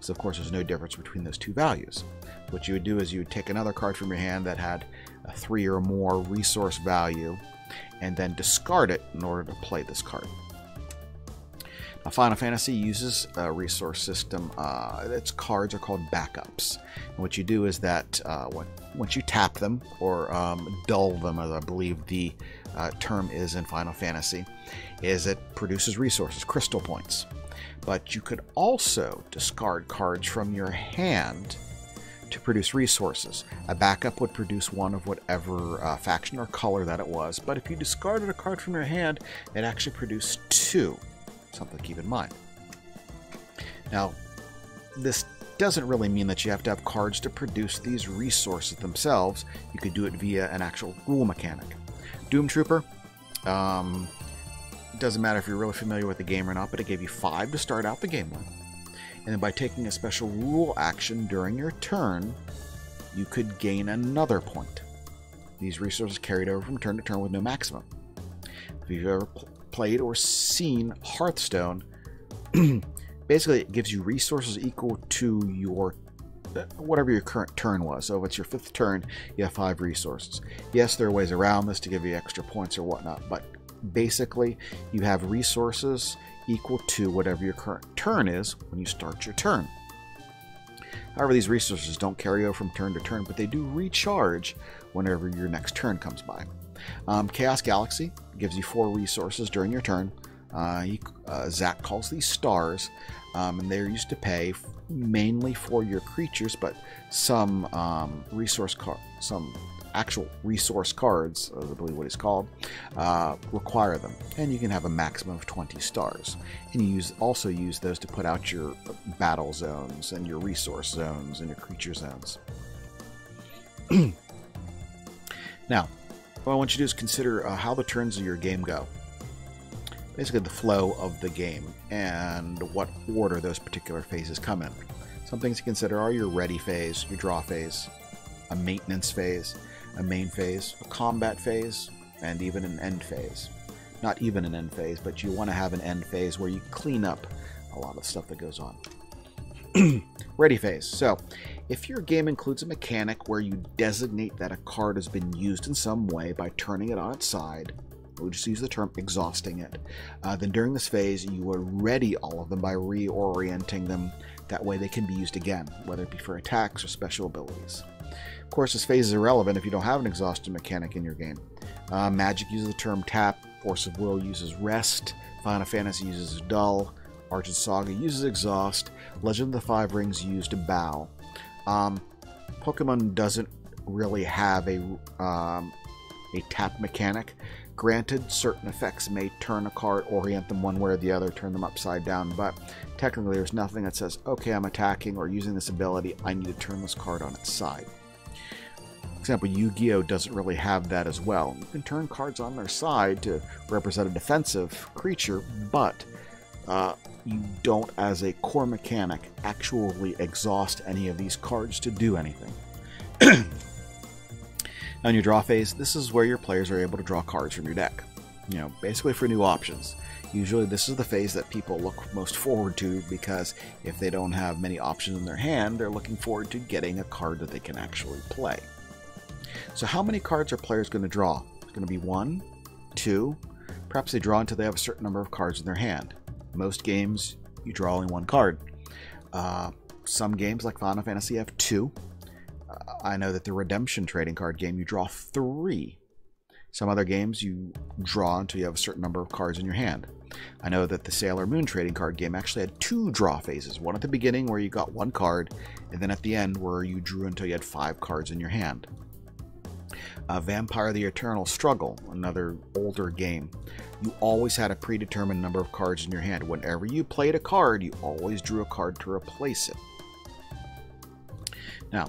A: So, of course, there's no difference between those two values. What you would do is you would take another card from your hand that had a three or more resource value and then discard it in order to play this card. Now, Final Fantasy uses a resource system. Uh, its cards are called backups. And what you do is that uh, when, once you tap them, or um, dull them, as I believe the uh, term is in Final Fantasy, is it produces resources, crystal points. But you could also discard cards from your hand to produce resources. A backup would produce one of whatever uh, faction or color that it was, but if you discarded a card from your hand, it actually produced two. Something to keep in mind. Now, this doesn't really mean that you have to have cards to produce these resources themselves. You could do it via an actual rule mechanic. Doom Trooper, um, doesn't matter if you're really familiar with the game or not, but it gave you five to start out the game with and then by taking a special rule action during your turn, you could gain another point. These resources carried over from turn to turn with no maximum. If you've ever pl played or seen Hearthstone, basically it gives you resources equal to your uh, whatever your current turn was. So if it's your fifth turn, you have five resources. Yes, there are ways around this to give you extra points or whatnot, but basically you have resources equal to whatever your current turn is when you start your turn. However, these resources don't carry over from turn to turn, but they do recharge whenever your next turn comes by. Um, Chaos Galaxy gives you four resources during your turn. Uh, he, uh, Zack calls these stars, um, and they're used to pay mainly for your creatures, but some um, resource car- some actual resource cards, I believe what it's called, uh, require them. And you can have a maximum of 20 stars. And you use, also use those to put out your battle zones and your resource zones and your creature zones. now, what I want you to do is consider uh, how the turns of your game go. Basically, the flow of the game and what order those particular phases come in. Some things to consider are your ready phase, your draw phase, a maintenance phase, a main phase, a combat phase, and even an end phase. Not even an end phase, but you want to have an end phase where you clean up a lot of stuff that goes on. Ready phase. So, if your game includes a mechanic where you designate that a card has been used in some way by turning it on its side, we'll just use the term exhausting it, uh, then during this phase you will ready all of them by reorienting them. That way they can be used again, whether it be for attacks or special abilities. Of course, this phase is irrelevant if you don't have an exhaustion mechanic in your game. Uh, Magic uses the term tap, Force of Will uses rest, Final Fantasy uses dull, Argent Saga uses exhaust, Legend of the Five Rings used bow. Um, Pokemon doesn't really have a um, a tap mechanic. Granted, certain effects may turn a card, orient them one way or the other, turn them upside down, but technically there's nothing that says, okay, I'm attacking or using this ability, I need to turn this card on its side example, Yu-Gi-Oh! doesn't really have that as well. You can turn cards on their side to represent a defensive creature, but uh, you don't, as a core mechanic, actually exhaust any of these cards to do anything. On your draw phase, this is where your players are able to draw cards from your deck. You know, basically for new options. Usually this is the phase that people look most forward to because if they don't have many options in their hand, they're looking forward to getting a card that they can actually play. So how many cards are players going to draw? It's going to be one, two, perhaps they draw until they have a certain number of cards in their hand. Most games, you draw only one card. Uh, some games, like Final Fantasy, have two. I know that the Redemption trading card game, you draw three. Some other games you draw until you have a certain number of cards in your hand. I know that the Sailor Moon trading card game actually had two draw phases. One at the beginning where you got one card, and then at the end where you drew until you had five cards in your hand. Uh, Vampire the Eternal Struggle, another older game. You always had a predetermined number of cards in your hand. Whenever you played a card, you always drew a card to replace it. Now,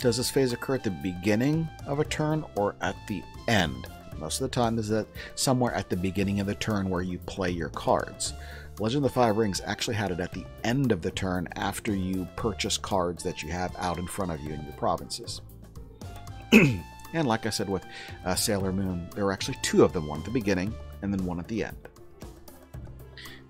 A: does this phase occur at the beginning of a turn or at the end? Most of the time, is somewhere at the beginning of the turn where you play your cards. Legend of the Five Rings actually had it at the end of the turn after you purchase cards that you have out in front of you in your provinces. and like I said with uh, Sailor Moon, there were actually two of them, one at the beginning and then one at the end.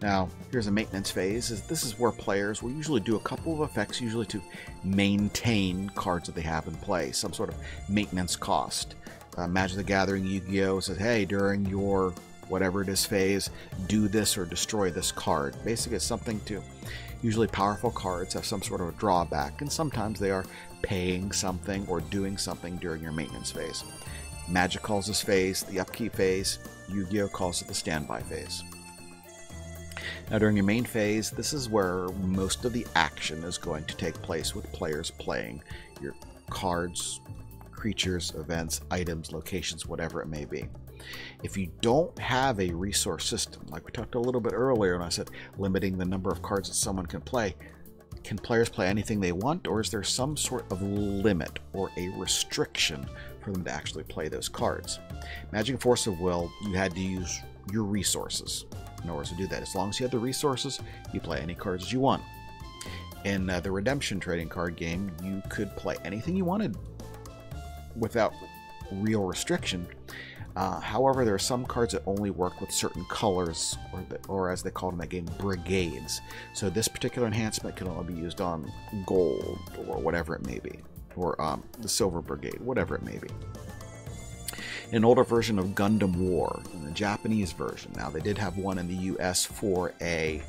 A: Now, here's a maintenance phase. Is This is where players will usually do a couple of effects, usually to maintain cards that they have in play, some sort of maintenance cost. Uh, Magic the Gathering Yu-Gi-Oh! says, hey, during your whatever it is phase, do this or destroy this card. Basically, it's something to. Usually, powerful cards have some sort of a drawback, and sometimes they are paying something or doing something during your maintenance phase. Magic calls this phase the upkeep phase, Yu Gi Oh! calls it the standby phase. Now, during your main phase, this is where most of the action is going to take place with players playing your cards, creatures, events, items, locations, whatever it may be. If you don't have a resource system, like we talked a little bit earlier, and I said limiting the number of cards that someone can play, can players play anything they want, or is there some sort of limit or a restriction for them to actually play those cards? Magic Force of Will, you had to use your resources order to do that. As long as you have the resources, you play any cards you want. In uh, the Redemption trading card game, you could play anything you wanted without real restriction. Uh, however, there are some cards that only work with certain colors, or, the, or as they call it in that game, brigades. So this particular enhancement can only be used on gold, or whatever it may be, or um, the silver brigade, whatever it may be an older version of Gundam War, the Japanese version. Now, they did have one in the US for a,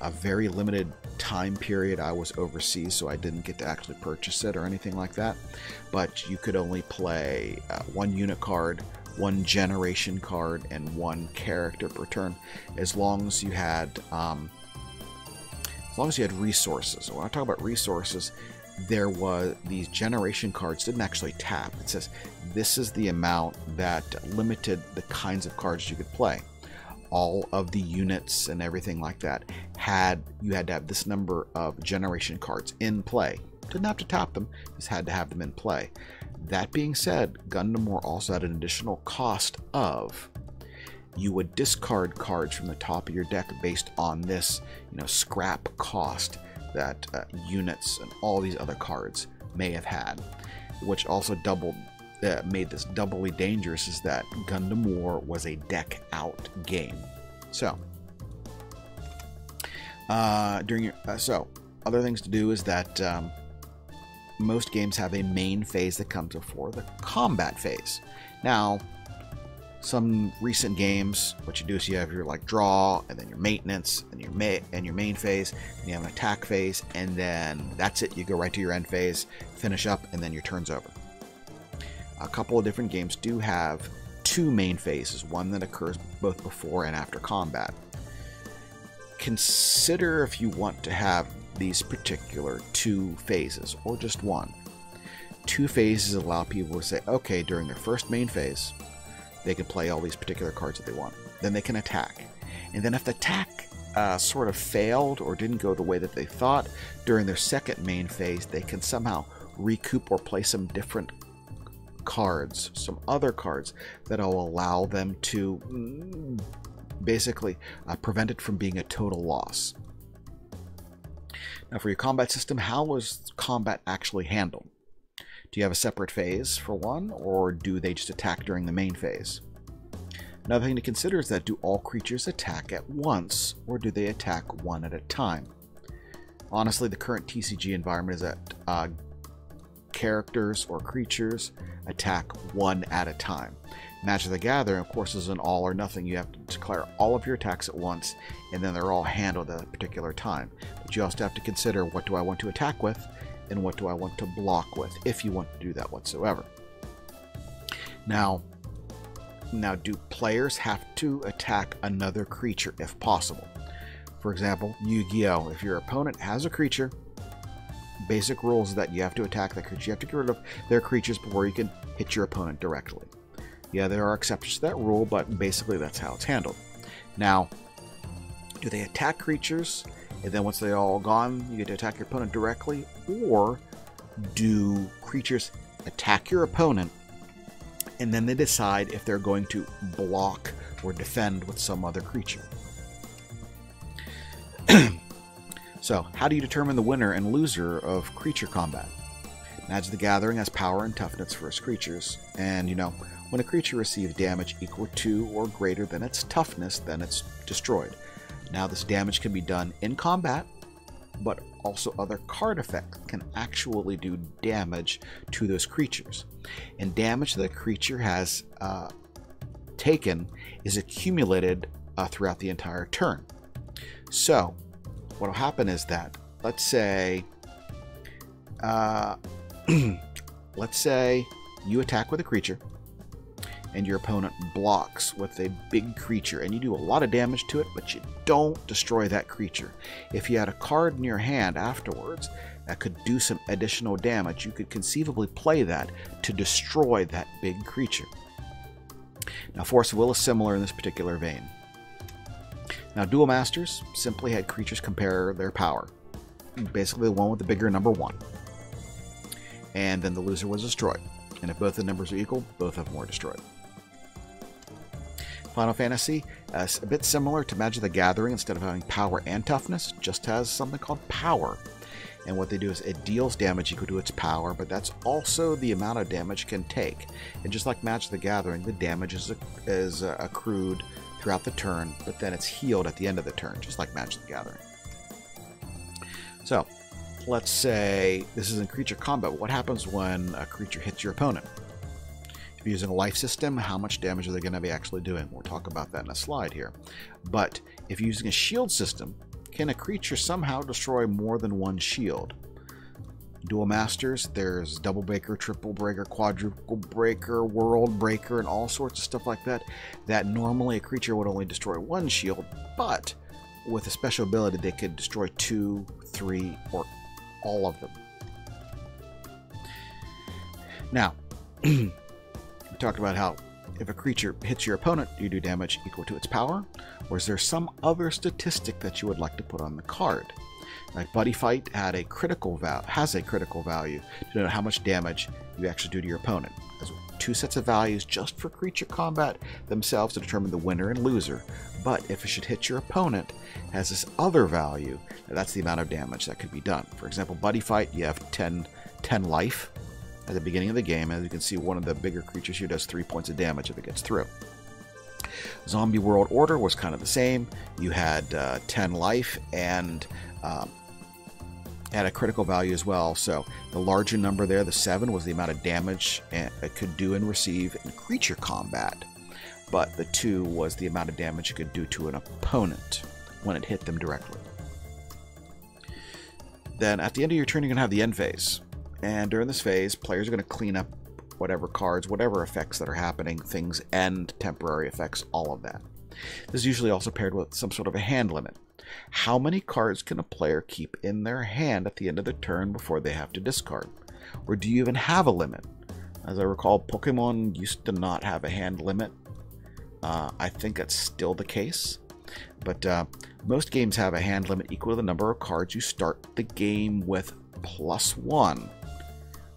A: a very limited time period. I was overseas, so I didn't get to actually purchase it or anything like that. But you could only play uh, one unit card, one generation card, and one character per turn, as long as you had. Um, as long as you had resources. When I talk about resources, there was these generation cards didn't actually tap. It says this is the amount that limited the kinds of cards you could play. All of the units and everything like that had you had to have this number of generation cards in play. Didn't have to tap them, just had to have them in play. That being said, Gundam War also had an additional cost of you would discard cards from the top of your deck based on this, you know, scrap cost that uh, units and all these other cards may have had, which also doubled uh, made this doubly dangerous is that Gundam War was a deck out game. So, uh, during your, uh, so other things to do is that um, most games have a main phase that comes before the combat phase. Now, some recent games, what you do is you have your like draw, and then your maintenance, and your ma- and your main phase, and you have an attack phase, and then that's it. You go right to your end phase, finish up, and then your turn's over. A couple of different games do have two main phases, one that occurs both before and after combat. Consider if you want to have these particular two phases, or just one. Two phases allow people to say, okay, during their first main phase, they can play all these particular cards that they want. Then they can attack. And then if the attack uh, sort of failed or didn't go the way that they thought during their second main phase, they can somehow recoup or play some different cards, some other cards that will allow them to mm, basically uh, prevent it from being a total loss. Now, for your combat system, how was combat actually handled? Do you have a separate phase for one, or do they just attack during the main phase? Another thing to consider is that do all creatures attack at once, or do they attack one at a time? Honestly, the current TCG environment is that uh, characters or creatures attack one at a time. Magic the Gathering, of course, is an all or nothing. You have to declare all of your attacks at once, and then they're all handled at a particular time. But you also have to consider what do I want to attack with, and what do I want to block with, if you want to do that whatsoever. Now, Now, do players have to attack another creature if possible? For example, Yu-Gi-Oh! If your opponent has a creature, basic rules that you have to attack that creature. You have to get rid of their creatures before you can hit your opponent directly. Yeah, there are exceptions to that rule, but basically that's how it's handled. Now, do they attack creatures, and then once they're all gone, you get to attack your opponent directly? Or do creatures attack your opponent, and then they decide if they're going to block or defend with some other creature? so, how do you determine the winner and loser of creature combat? Magic the Gathering has power and toughness for its creatures, and you know, when a creature receives damage equal to or greater than its toughness, then it's destroyed. Now, this damage can be done in combat, but also other card effects can actually do damage to those creatures. And damage that a creature has uh, taken is accumulated uh, throughout the entire turn. So, what will happen is that, let's say, uh, let's say you attack with a creature and your opponent blocks with a big creature and you do a lot of damage to it, but you don't destroy that creature. If you had a card in your hand afterwards that could do some additional damage, you could conceivably play that to destroy that big creature. Now, Force of Will is similar in this particular vein. Now, Duel Masters simply had creatures compare their power. Basically, the one with the bigger number won. And then the loser was destroyed. And if both the numbers are equal, both of them were destroyed. Final Fantasy, uh, a bit similar to Magic the Gathering, instead of having power and toughness, just has something called power. And what they do is it deals damage equal to its power, but that's also the amount of damage can take. And just like Magic the Gathering, the damage is, is uh, accrued throughout the turn, but then it's healed at the end of the turn, just like Magic the Gathering. So, let's say this is in creature combat. What happens when a creature hits your opponent? If you're using a life system, how much damage are they going to be actually doing? We'll talk about that in a slide here. But if you're using a shield system, can a creature somehow destroy more than one shield? Duel Masters, there's Double Breaker, Triple Breaker, Quadruple Breaker, World Breaker, and all sorts of stuff like that. That normally a creature would only destroy one shield, but with a special ability, they could destroy two, three, or all of them. Now, talked about how if a creature hits your opponent, you do damage equal to its power, or is there some other statistic that you would like to put on the card? Like Buddy Fight had a critical val has a critical value to know how much damage you actually do to your opponent. As two sets of values just for creature combat themselves to determine the winner and loser. But if it should hit your opponent, has this other value, that's the amount of damage that could be done. For example, Buddy Fight, you have 10, 10 life at the beginning of the game. As you can see, one of the bigger creatures here does 3 points of damage if it gets through. Zombie World Order was kind of the same. You had uh, 10 life and um, had a critical value as well. So the larger number there, the 7, was the amount of damage it could do and receive in creature combat. But the 2 was the amount of damage it could do to an opponent when it hit them directly. Then at the end of your turn, you're going to have the end phase. And during this phase, players are going to clean up whatever cards, whatever effects that are happening, things end, temporary effects, all of that. This is usually also paired with some sort of a hand limit. How many cards can a player keep in their hand at the end of the turn before they have to discard? Or do you even have a limit? As I recall, Pokemon used to not have a hand limit. Uh, I think that's still the case. But uh, most games have a hand limit equal to the number of cards you start the game with plus one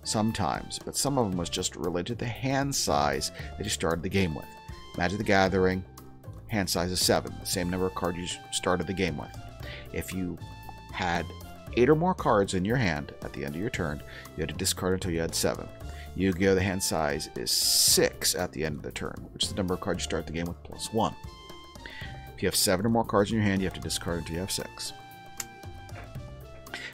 A: sometimes, but some of them was just related to the hand size that you started the game with. Magic the Gathering, hand size is 7, the same number of cards you started the game with. If you had 8 or more cards in your hand at the end of your turn, you had to discard until you had 7. Yu-Gi-Oh! the hand size is 6 at the end of the turn, which is the number of cards you start the game with plus 1. If you have 7 or more cards in your hand, you have to discard until you have 6.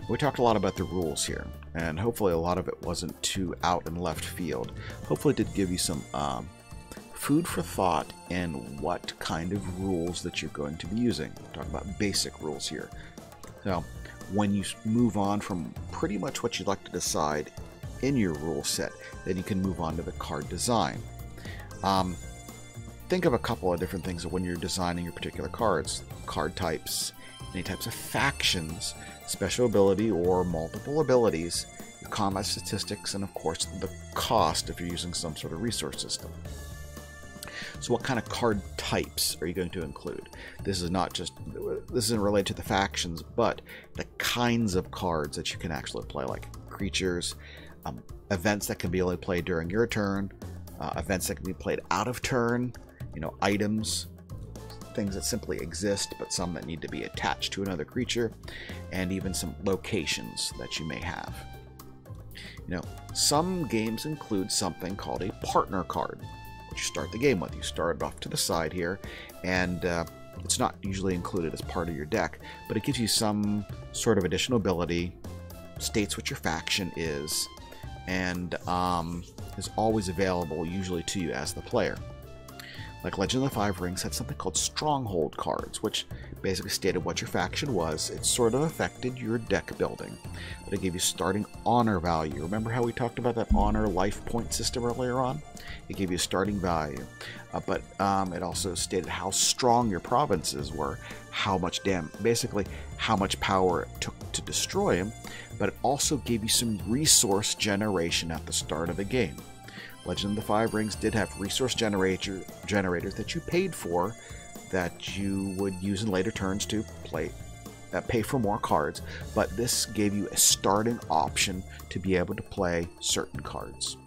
A: We talked a lot about the rules here, and hopefully a lot of it wasn't too out in left field. Hopefully it did give you some um, food for thought in what kind of rules that you're going to be using. We're about basic rules here. So when you move on from pretty much what you'd like to decide in your rule set, then you can move on to the card design. Um, think of a couple of different things when you're designing your particular cards. Card types, any types of factions, special ability or multiple abilities, your combat statistics, and of course the cost if you're using some sort of resource system. So what kind of card types are you going to include? This is not just, this isn't related to the factions, but the kinds of cards that you can actually play, like creatures, um, events that can be only played during your turn, uh, events that can be played out of turn, you know, items, things that simply exist, but some that need to be attached to another creature, and even some locations that you may have. You know, some games include something called a partner card, which you start the game with. You start it off to the side here, and uh, it's not usually included as part of your deck, but it gives you some sort of additional ability, states what your faction is, and um, is always available usually to you as the player. Like Legend of the Five Rings had something called Stronghold cards, which basically stated what your faction was. It sort of affected your deck building, but it gave you starting honor value. Remember how we talked about that honor life point system earlier on? It gave you a starting value, uh, but um, it also stated how strong your provinces were, how much damn, basically how much power it took to destroy them, but it also gave you some resource generation at the start of the game. Legend of the Five Rings did have resource generator generators that you paid for that you would use in later turns to play uh, pay for more cards, but this gave you a starting option to be able to play certain cards.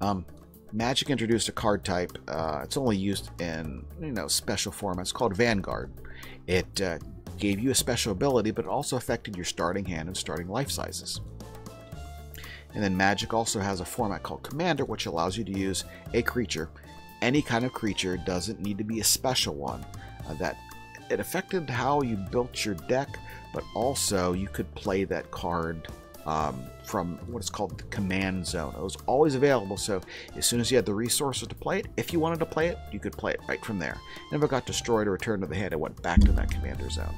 A: Um, Magic introduced a card type. Uh, it's only used in you know special formats called Vanguard. It uh, gave you a special ability, but it also affected your starting hand and starting life sizes. And then Magic also has a format called Commander, which allows you to use a creature. Any kind of creature doesn't need to be a special one. Uh, that it affected how you built your deck, but also you could play that card um, from what is called the command zone. It was always available, so as soon as you had the resources to play it, if you wanted to play it, you could play it right from there. It got destroyed or returned to the hand, it went back to that commander zone.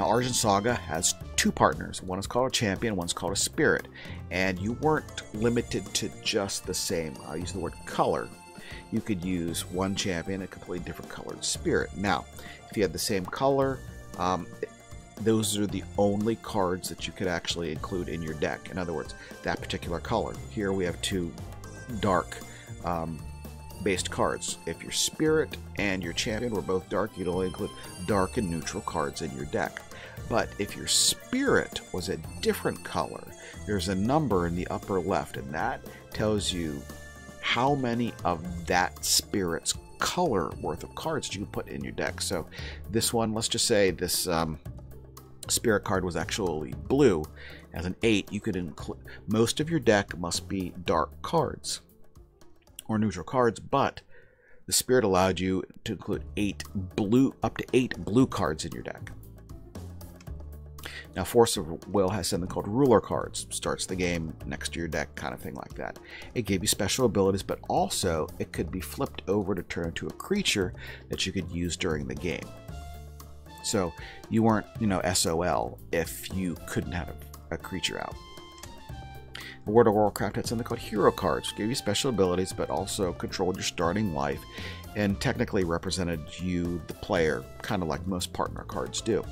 A: Now, Argent Saga has two partners. One is called a champion, one's called a spirit. And you weren't limited to just the same, I'll use the word color. You could use one champion, a completely different colored spirit. Now, if you had the same color, um, those are the only cards that you could actually include in your deck. In other words, that particular color. Here we have two dark um, based cards. If your spirit and your champion were both dark, you'd only include dark and neutral cards in your deck. But if your spirit was a different color, there's a number in the upper left, and that tells you how many of that spirit's color worth of cards you put in your deck. So this one, let's just say this um, spirit card was actually blue. As an 8, you could include most of your deck must be dark cards or neutral cards, but the spirit allowed you to include 8 blue up to 8 blue cards in your deck. Now, Force of Will has something called ruler cards. Starts the game next to your deck, kind of thing like that. It gave you special abilities, but also it could be flipped over to turn into a creature that you could use during the game. So you weren't, you know, SOL if you couldn't have a, a creature out. World of Warcraft had something called hero cards, gave you special abilities, but also controlled your starting life and technically represented you, the player, kind of like most partner cards do.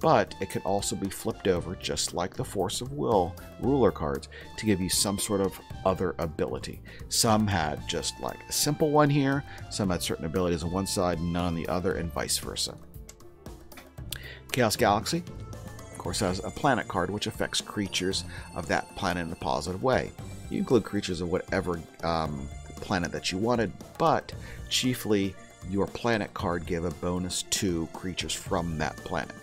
A: But it could also be flipped over, just like the Force of Will ruler cards, to give you some sort of other ability. Some had just like a simple one here, some had certain abilities on one side, none on the other, and vice versa. Chaos Galaxy, of course, has a planet card which affects creatures of that planet in a positive way. You include creatures of whatever um, planet that you wanted, but chiefly your planet card gave a bonus to creatures from that planet.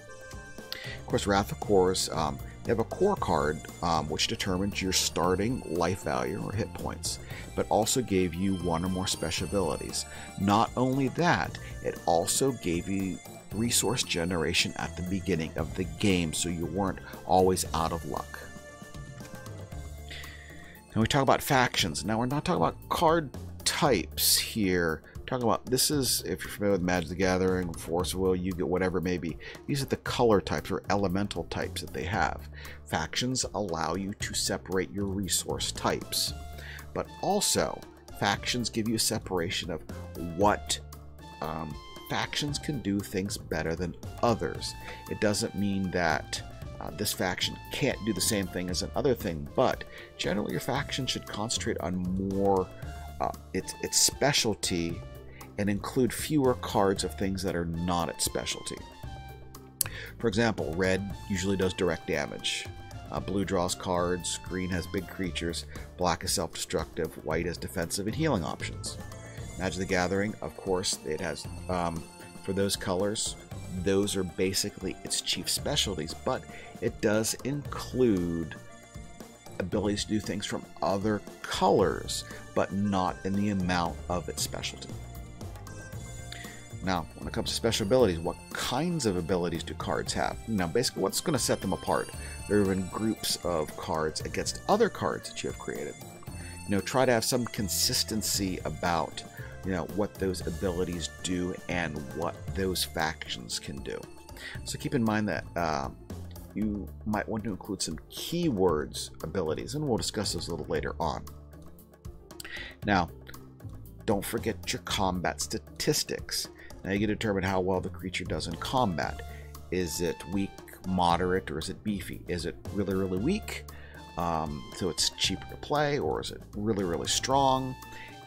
A: Of course, Wrath of Kors, um, they have a core card um, which determines your starting life value or hit points, but also gave you one or more special abilities. Not only that, it also gave you resource generation at the beginning of the game so you weren't always out of luck. Now we talk about factions. Now we're not talking about card types here. Talking about this is if you're familiar with Magic the Gathering, Force of Will, you get whatever it may be. These are the color types or elemental types that they have. Factions allow you to separate your resource types, but also factions give you a separation of what um, factions can do things better than others. It doesn't mean that uh, this faction can't do the same thing as another thing, but generally your faction should concentrate on more uh, its its specialty and include fewer cards of things that are not its specialty. For example, red usually does direct damage. Uh, blue draws cards, green has big creatures, black is self-destructive, white has defensive and healing options. Magic the Gathering, of course, it has, um, for those colors, those are basically its chief specialties, but it does include abilities to do things from other colors, but not in the amount of its specialty. Now, when it comes to special abilities, what kinds of abilities do cards have? Now, basically, what's going to set them apart? There are even groups of cards against other cards that you have created. You know, try to have some consistency about, you know, what those abilities do and what those factions can do. So keep in mind that uh, you might want to include some keywords abilities, and we'll discuss those a little later on. Now, don't forget your combat statistics. Now you can determine how well the creature does in combat. Is it weak, moderate, or is it beefy? Is it really, really weak, um, so it's cheaper to play, or is it really, really strong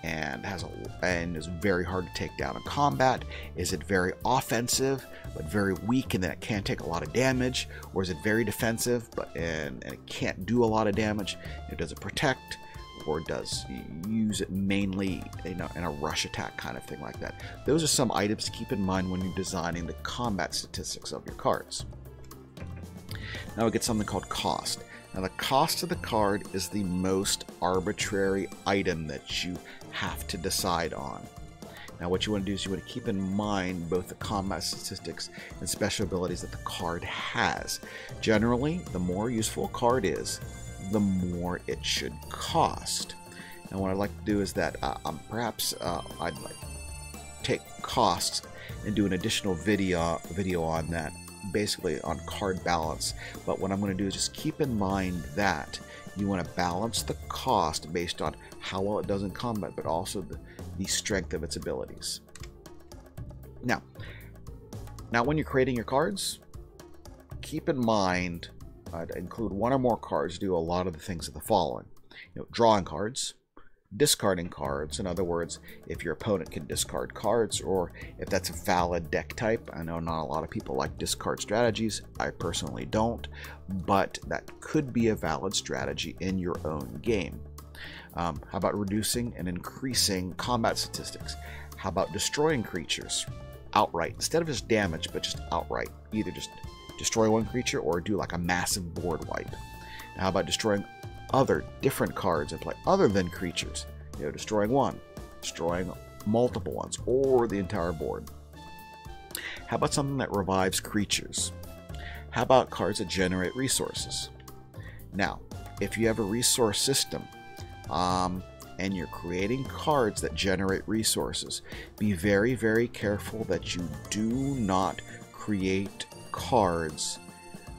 A: and has a and is very hard to take down in combat? Is it very offensive but very weak and then it can't take a lot of damage, or is it very defensive but and, and it can't do a lot of damage? It does it protect? Or does use it mainly in a, in a, rush attack kind of thing like that. Those are some items to keep in mind when you're designing the combat statistics of your cards. Now we get something called cost. Now the cost of the card is the most arbitrary item that you have to decide on. Now what you want to do is you want to keep in mind both the combat statistics and special abilities that the card has. Generally, the more useful a card is, the more it should cost. And what I'd like to do is that uh, um, perhaps uh, I'd like take costs and do an additional video video on that, basically on card balance. But what I'm going to do is just keep in mind that you want to balance the cost based on how well it does in combat, but also the, the strength of its abilities. Now, now when you're creating your cards, keep in mind I'd include one or more cards do a lot of the things of the following. You know, drawing cards, discarding cards. In other words, if your opponent can discard cards, or if that's a valid deck type. I know not a lot of people like discard strategies. I personally don't, but that could be a valid strategy in your own game. Um, how about reducing and increasing combat statistics? How about destroying creatures outright instead of just damage, but just outright? Either just destroy one creature or do like a massive board wipe. Now, how about destroying other different cards in play other than creatures? You know, destroying one, destroying multiple ones, or the entire board. How about something that revives creatures? How about cards that generate resources? Now, if you have a resource system um, and you're creating cards that generate resources, be very, very careful that you do not create cards,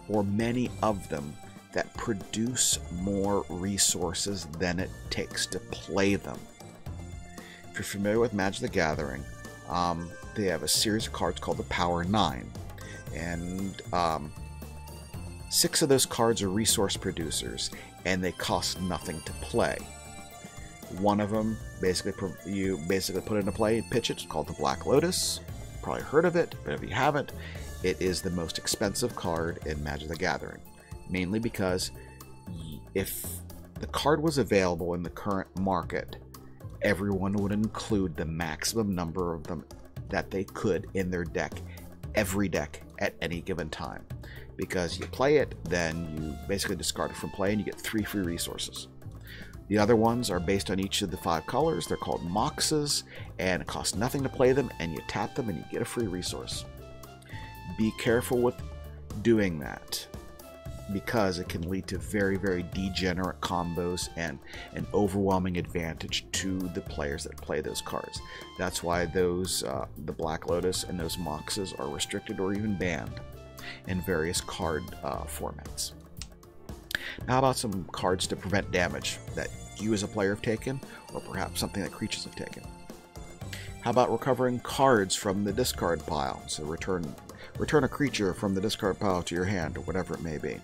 A: or many of them, that produce more resources than it takes to play them. If you're familiar with Magic the Gathering, um, they have a series of cards called the Power Nine, and um, six of those cards are resource producers, and they cost nothing to play. One of them, basically, you basically put into play pitch it. It's called the Black Lotus. Probably heard of it, but if you haven't, it is the most expensive card in Magic the Gathering, mainly because if the card was available in the current market, everyone would include the maximum number of them that they could in their deck, every deck at any given time. Because you play it, then you basically discard it from play and you get three free resources. The other ones are based on each of the five colors. They're called Moxes, and it costs nothing to play them, and you tap them and you get a free resource be careful with doing that because it can lead to very, very degenerate combos and an overwhelming advantage to the players that play those cards. That's why those, uh, the Black Lotus and those Moxes are restricted or even banned in various card uh, formats. Now, how about some cards to prevent damage that you as a player have taken, or perhaps something that creatures have taken. How about recovering cards from the discard pile? So return return a creature from the discard pile to your hand, or whatever it may be.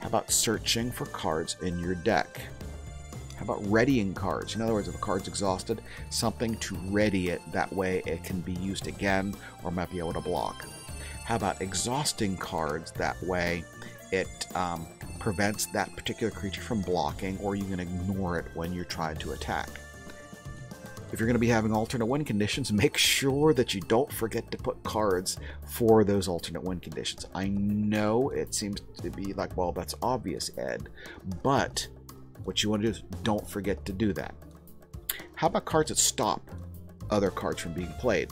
A: How about searching for cards in your deck? How about readying cards? In other words, if a card's exhausted, something to ready it. That way it can be used again or might be able to block. How about exhausting cards? That way it um, prevents that particular creature from blocking or you can ignore it when you're trying to attack. If you're going to be having alternate win conditions, make sure that you don't forget to put cards for those alternate win conditions. I know it seems to be like, well, that's obvious, Ed, but what you want to do is don't forget to do that. How about cards that stop other cards from being played?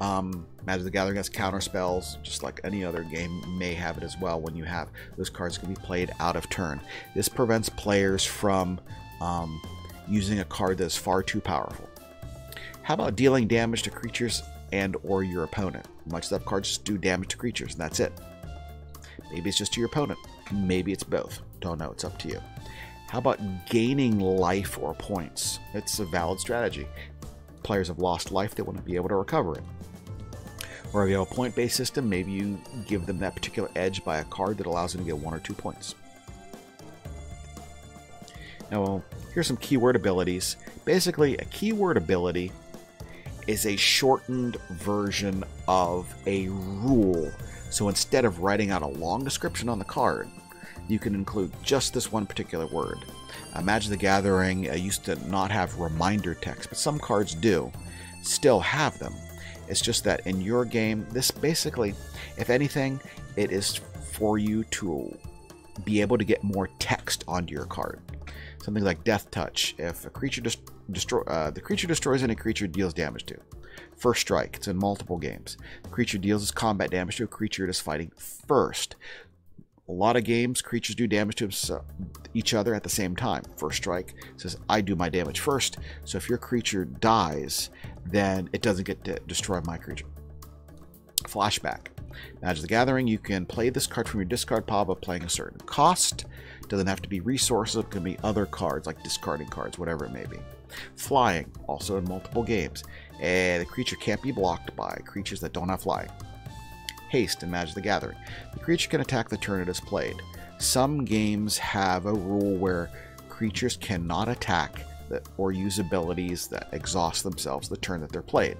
A: Um, Magic the Gathering has counter spells, just like any other game may have it as well. When you have those cards can be played out of turn. This prevents players from um, using a card that's far too powerful. How about dealing damage to creatures and or your opponent? Much of that cards just do damage to creatures, and that's it. Maybe it's just to your opponent. Maybe it's both. Don't know. It's up to you. How about gaining life or points? It's a valid strategy. Players have lost life, they want to be able to recover it. Or if you have a point based system, maybe you give them that particular edge by a card that allows them to get one or two points. Now, here's some keyword abilities. Basically, a keyword ability is a shortened version of a rule. So instead of writing out a long description on the card, you can include just this one particular word. In Magic the Gathering uh, used to not have reminder text, but some cards do still have them. It's just that in your game, this basically, if anything, it is for you to be able to get more text onto your card. Something like Death Touch. If a creature destroy, uh, the creature destroys any creature deals damage to. First Strike. It's in multiple games. The creature deals its combat damage to a creature it is fighting first. A lot of games, creatures do damage to each other at the same time. First Strike says, I do my damage first. So if your creature dies, then it doesn't get to destroy my creature. Flashback. Magic the Gathering, you can play this card from your discard pile by playing a certain cost. Doesn't have to be resources, it can be other cards, like discarding cards, whatever it may be. Flying, also in multiple games. And the creature can't be blocked by creatures that don't have flying. Haste in Magic the Gathering. The creature can attack the turn it is played. Some games have a rule where creatures cannot attack or use abilities that exhaust themselves the turn that they're played.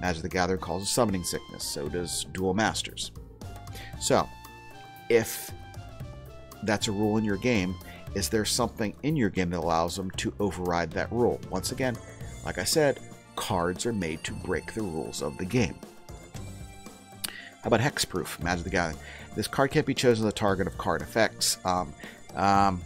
A: Magic the Gathering it summoning sickness, so does Duel Masters. So, if that's a rule in your game, is there something in your game that allows them to override that rule? Once again, like I said, cards are made to break the rules of the game. How about Hexproof, Magic the Gathering? This card can't be chosen as a target of card effects. Um, um,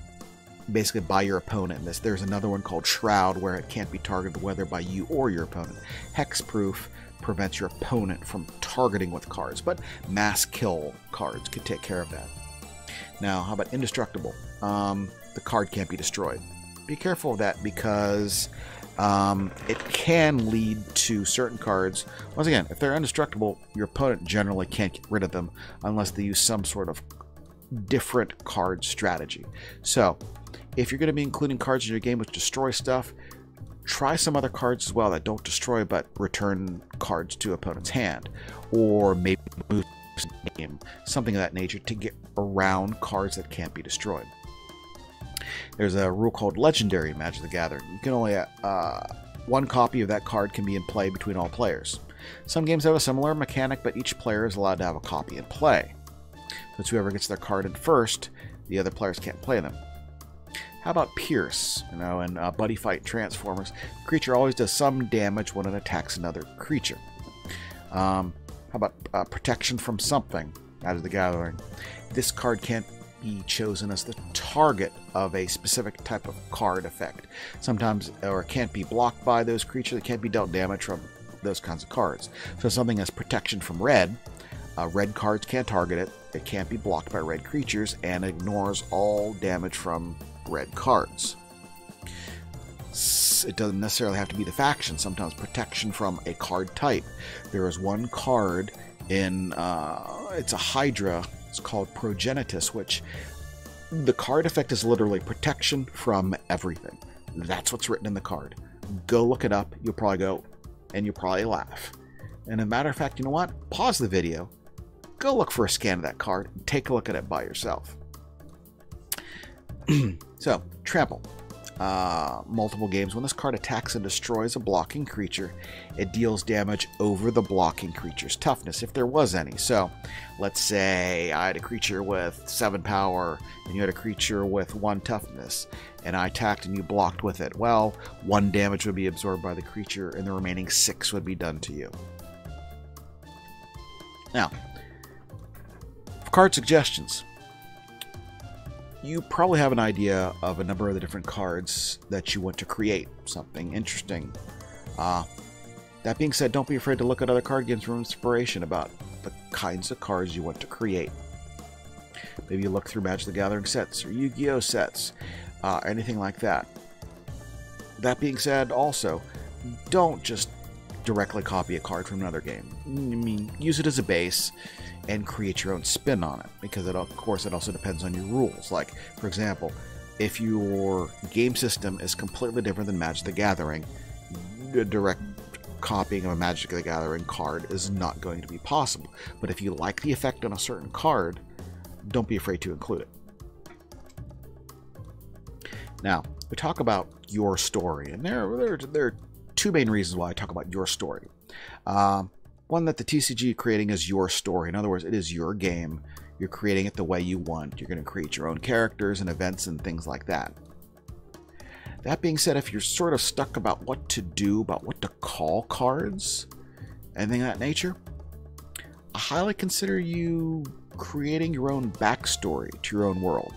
A: basically by your opponent this. There's another one called Shroud where it can't be targeted whether by you or your opponent. Hexproof prevents your opponent from targeting with cards, but mass kill cards could take care of that. Now, how about Indestructible? Um, the card can't be destroyed. Be careful of that because um, it can lead to certain cards. Once again, if they're indestructible, your opponent generally can't get rid of them unless they use some sort of different card strategy. So, if you're going to be including cards in your game which destroy stuff, try some other cards as well that don't destroy but return cards to opponent's hand. Or maybe move game, something of that nature to get around cards that can't be destroyed. There's a rule called Legendary Magic the Gathering. You can only uh, one copy of that card can be in play between all players. Some games have a similar mechanic, but each player is allowed to have a copy in play. So whoever gets their card in first, the other players can't play them. How about Pierce? You know, in uh, Buddy Fight Transformers, the creature always does some damage when it attacks another creature. Um, how about uh, Protection from Something? Out of the Gathering. This card can't be chosen as the target of a specific type of card effect. Sometimes, or can't be blocked by those creatures. It can't be dealt damage from those kinds of cards. So something as Protection from Red, uh, red cards can't target it. It can't be blocked by red creatures and ignores all damage from red cards. It doesn't necessarily have to be the faction, sometimes protection from a card type. There is one card in, uh, it's a Hydra, it's called Progenitus, which The card effect is literally protection from everything. That's what's written in the card. Go look it up. You'll probably go and you'll probably laugh. And a matter of fact, you know what? Pause the video, go look for a scan of that card, and take a look at it by yourself. so, Trample. Uh, multiple games. When this card attacks and destroys a blocking creature, it deals damage over the blocking creature's toughness, if there was any. So, let's say I had a creature with 7 power, and you had a creature with 1 toughness, and I attacked and you blocked with it. Well, 1 damage would be absorbed by the creature, and the remaining 6 would be done to you. Now, card suggestions you probably have an idea of a number of the different cards that you want to create. Something interesting. Uh, that being said, don't be afraid to look at other card games for inspiration about the kinds of cards you want to create. Maybe you look through Magic the Gathering sets or Yu-Gi-Oh sets, uh, anything like that. That being said, also, don't just directly copy a card from another game. I mean, use it as a base and create your own spin on it because it, of course it also depends on your rules. Like for example if your game system is completely different than magic the gathering a direct copying of a magic the gathering card is not going to be possible. But if you like the effect on a certain card don't be afraid to include it. Now we talk about your story and there, there, there are two main reasons why i talk about your story. Um, one that the TCG creating is your story. In other words, it is your game. You're creating it the way you want. You're going to create your own characters and events and things like that. That being said, if you're sort of stuck about what to do, about what to call cards, anything of that nature, I highly consider you creating your own backstory to your own world.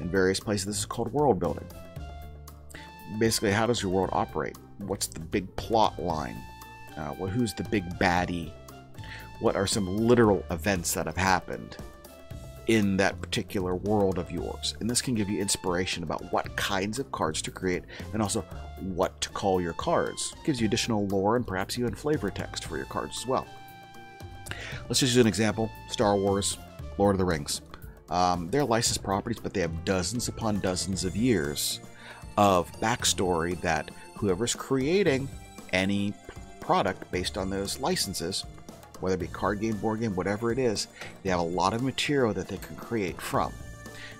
A: In various places, this is called world building. Basically, how does your world operate? What's the big plot line? Uh, well, who's the big baddie? What are some literal events that have happened in that particular world of yours? And this can give you inspiration about what kinds of cards to create and also what to call your cards. It gives you additional lore and perhaps even flavor text for your cards as well. Let's just use an example Star Wars, Lord of the Rings. Um, they're licensed properties, but they have dozens upon dozens of years of backstory that whoever's creating any product based on those licenses, whether it be card game, board game, whatever it is, they have a lot of material that they can create from.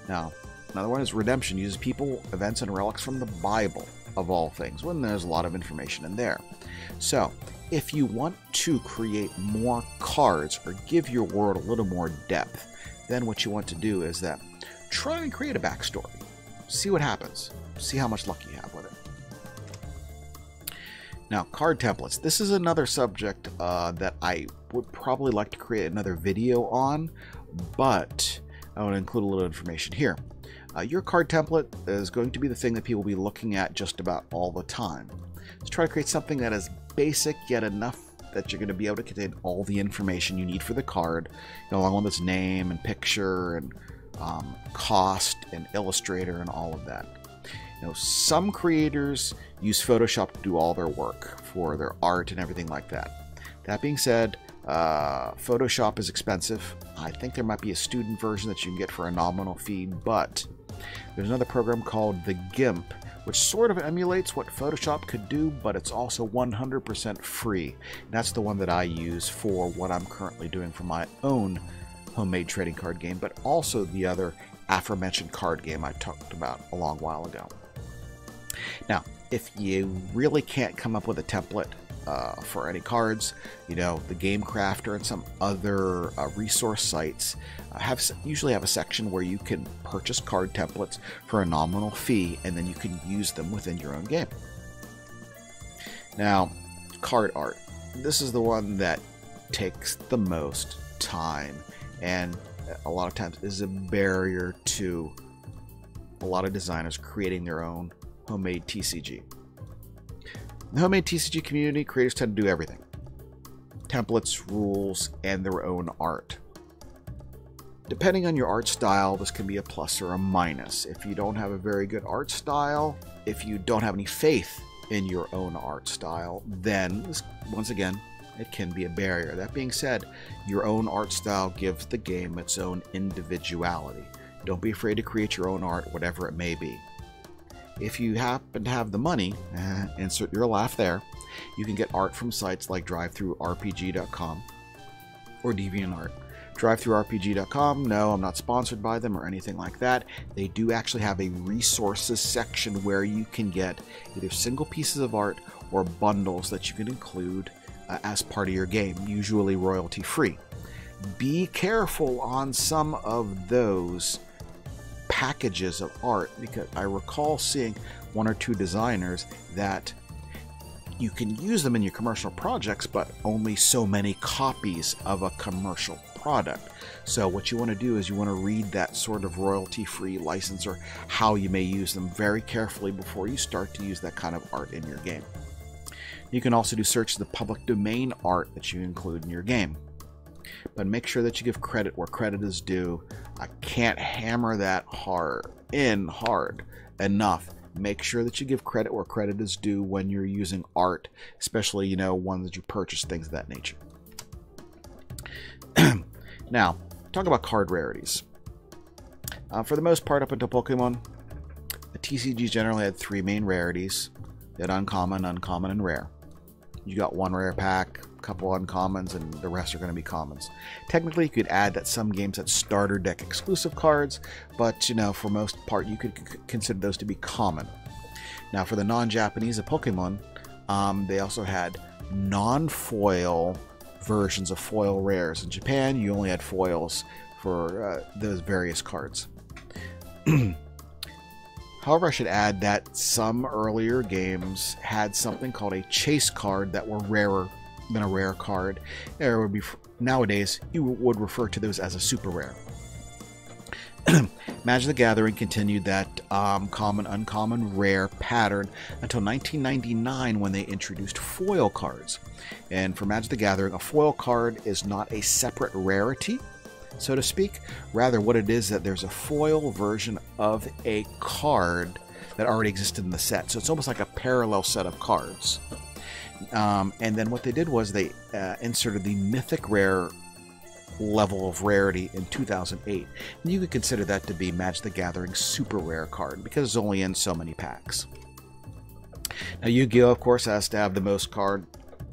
A: Now, another one is Redemption uses people, events, and relics from the Bible, of all things, when there's a lot of information in there. So, if you want to create more cards or give your world a little more depth, then what you want to do is that try and create a backstory. See what happens. See how much luck you have with it. Now, card templates. This is another subject uh, that I would probably like to create another video on, but I want to include a little information here. Uh, your card template is going to be the thing that people will be looking at just about all the time. Let's try to create something that is basic yet enough that you're going to be able to contain all the information you need for the card, you know, along with its name and picture and um, cost and illustrator and all of that. Know, some creators use Photoshop to do all their work for their art and everything like that. That being said, uh, Photoshop is expensive. I think there might be a student version that you can get for a nominal fee, but there's another program called the GIMP, which sort of emulates what Photoshop could do, but it's also 100% free. that's the one that I use for what I'm currently doing for my own homemade trading card game, but also the other aforementioned card game I talked about a long while ago. Now, if you really can't come up with a template uh, for any cards, you know, the Game Crafter and some other uh, resource sites uh, have usually have a section where you can purchase card templates for a nominal fee, and then you can use them within your own game. Now, card art. This is the one that takes the most time, and a lot of times is a barrier to a lot of designers creating their own homemade TCG. In the homemade TCG community, creators tend to do everything templates, rules, and their own art. Depending on your art style, this can be a plus or a minus. If you don't have a very good art style, if you don't have any faith in your own art style, then once again, it can be a barrier. That being said, your own art style gives the game its own individuality. Don't be afraid to create your own art, whatever it may be. If you happen to have the money, uh, insert your laugh there, you can get art from sites like DriveThruRPG.com or DeviantArt. DriveThruRPG.com, no, I'm not sponsored by them or anything like that. They do actually have a resources section where you can get either single pieces of art or bundles that you can include uh, as part of your game, usually royalty free. Be careful on some of those packages of art because I recall seeing one or two designers that you can use them in your commercial projects, but only so many copies of a commercial product. So, what you want to do is you want to read that sort of royalty free license or how you may use them very carefully before you start to use that kind of art in your game. You can also do search the public domain art that you include in your game. But make sure that you give credit where credit is due. I can't hammer that hard in hard enough make sure that you give credit where credit is due when you're using art, especially, you know, ones that you purchase, things of that nature. now, talk about card rarities. Uh, for the most part, up until Pokemon, the TCG generally had three main rarities. They had uncommon, uncommon, and rare. You got one rare pack, couple uncommons, and the rest are going to be commons. Technically, you could add that some games had starter deck exclusive cards, but you know, for most part, you could consider those to be common. Now, for the non-Japanese Pokemon, um, they also had non-foil versions of foil rares. In Japan, you only had foils for uh, those various cards. However, I should add that some earlier games had something called a chase card that were rarer than a rare card. There would be nowadays you would refer to those as a super rare. Magic the Gathering continued that um, common, uncommon, rare pattern until 1999 when they introduced foil cards. And for Magic the Gathering, a foil card is not a separate rarity so to speak. Rather, what it is that there's a foil version of a card that already existed in the set. So it's almost like a parallel set of cards. Um, and then what they did was they uh, inserted the mythic rare level of rarity in 2008. And you could consider that to be Magic the Gathering super rare card because it's only in so many packs. Now Yu-Gi-Oh! of course has to have the most card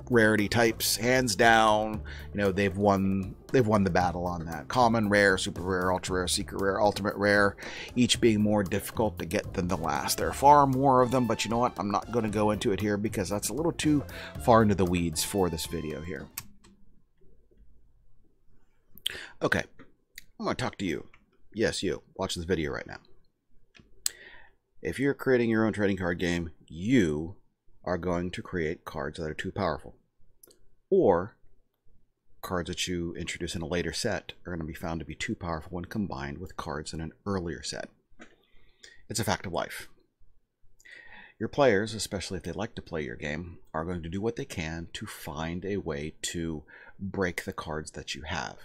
A: rarity types, hands down. You know, they've won they've won the battle on that. Common, rare, super rare, ultra rare, secret rare, ultimate rare, each being more difficult to get than the last. There are far more of them, but you know what? I'm not going to go into it here because that's a little too far into the weeds for this video here. Okay, I'm going to talk to you. Yes, you. Watch this video right now. If you're creating your own trading card game, you are going to create cards that are too powerful. Or cards that you introduce in a later set are going to be found to be too powerful when combined with cards in an earlier set. It's a fact of life. Your players, especially if they like to play your game, are going to do what they can to find a way to break the cards that you have.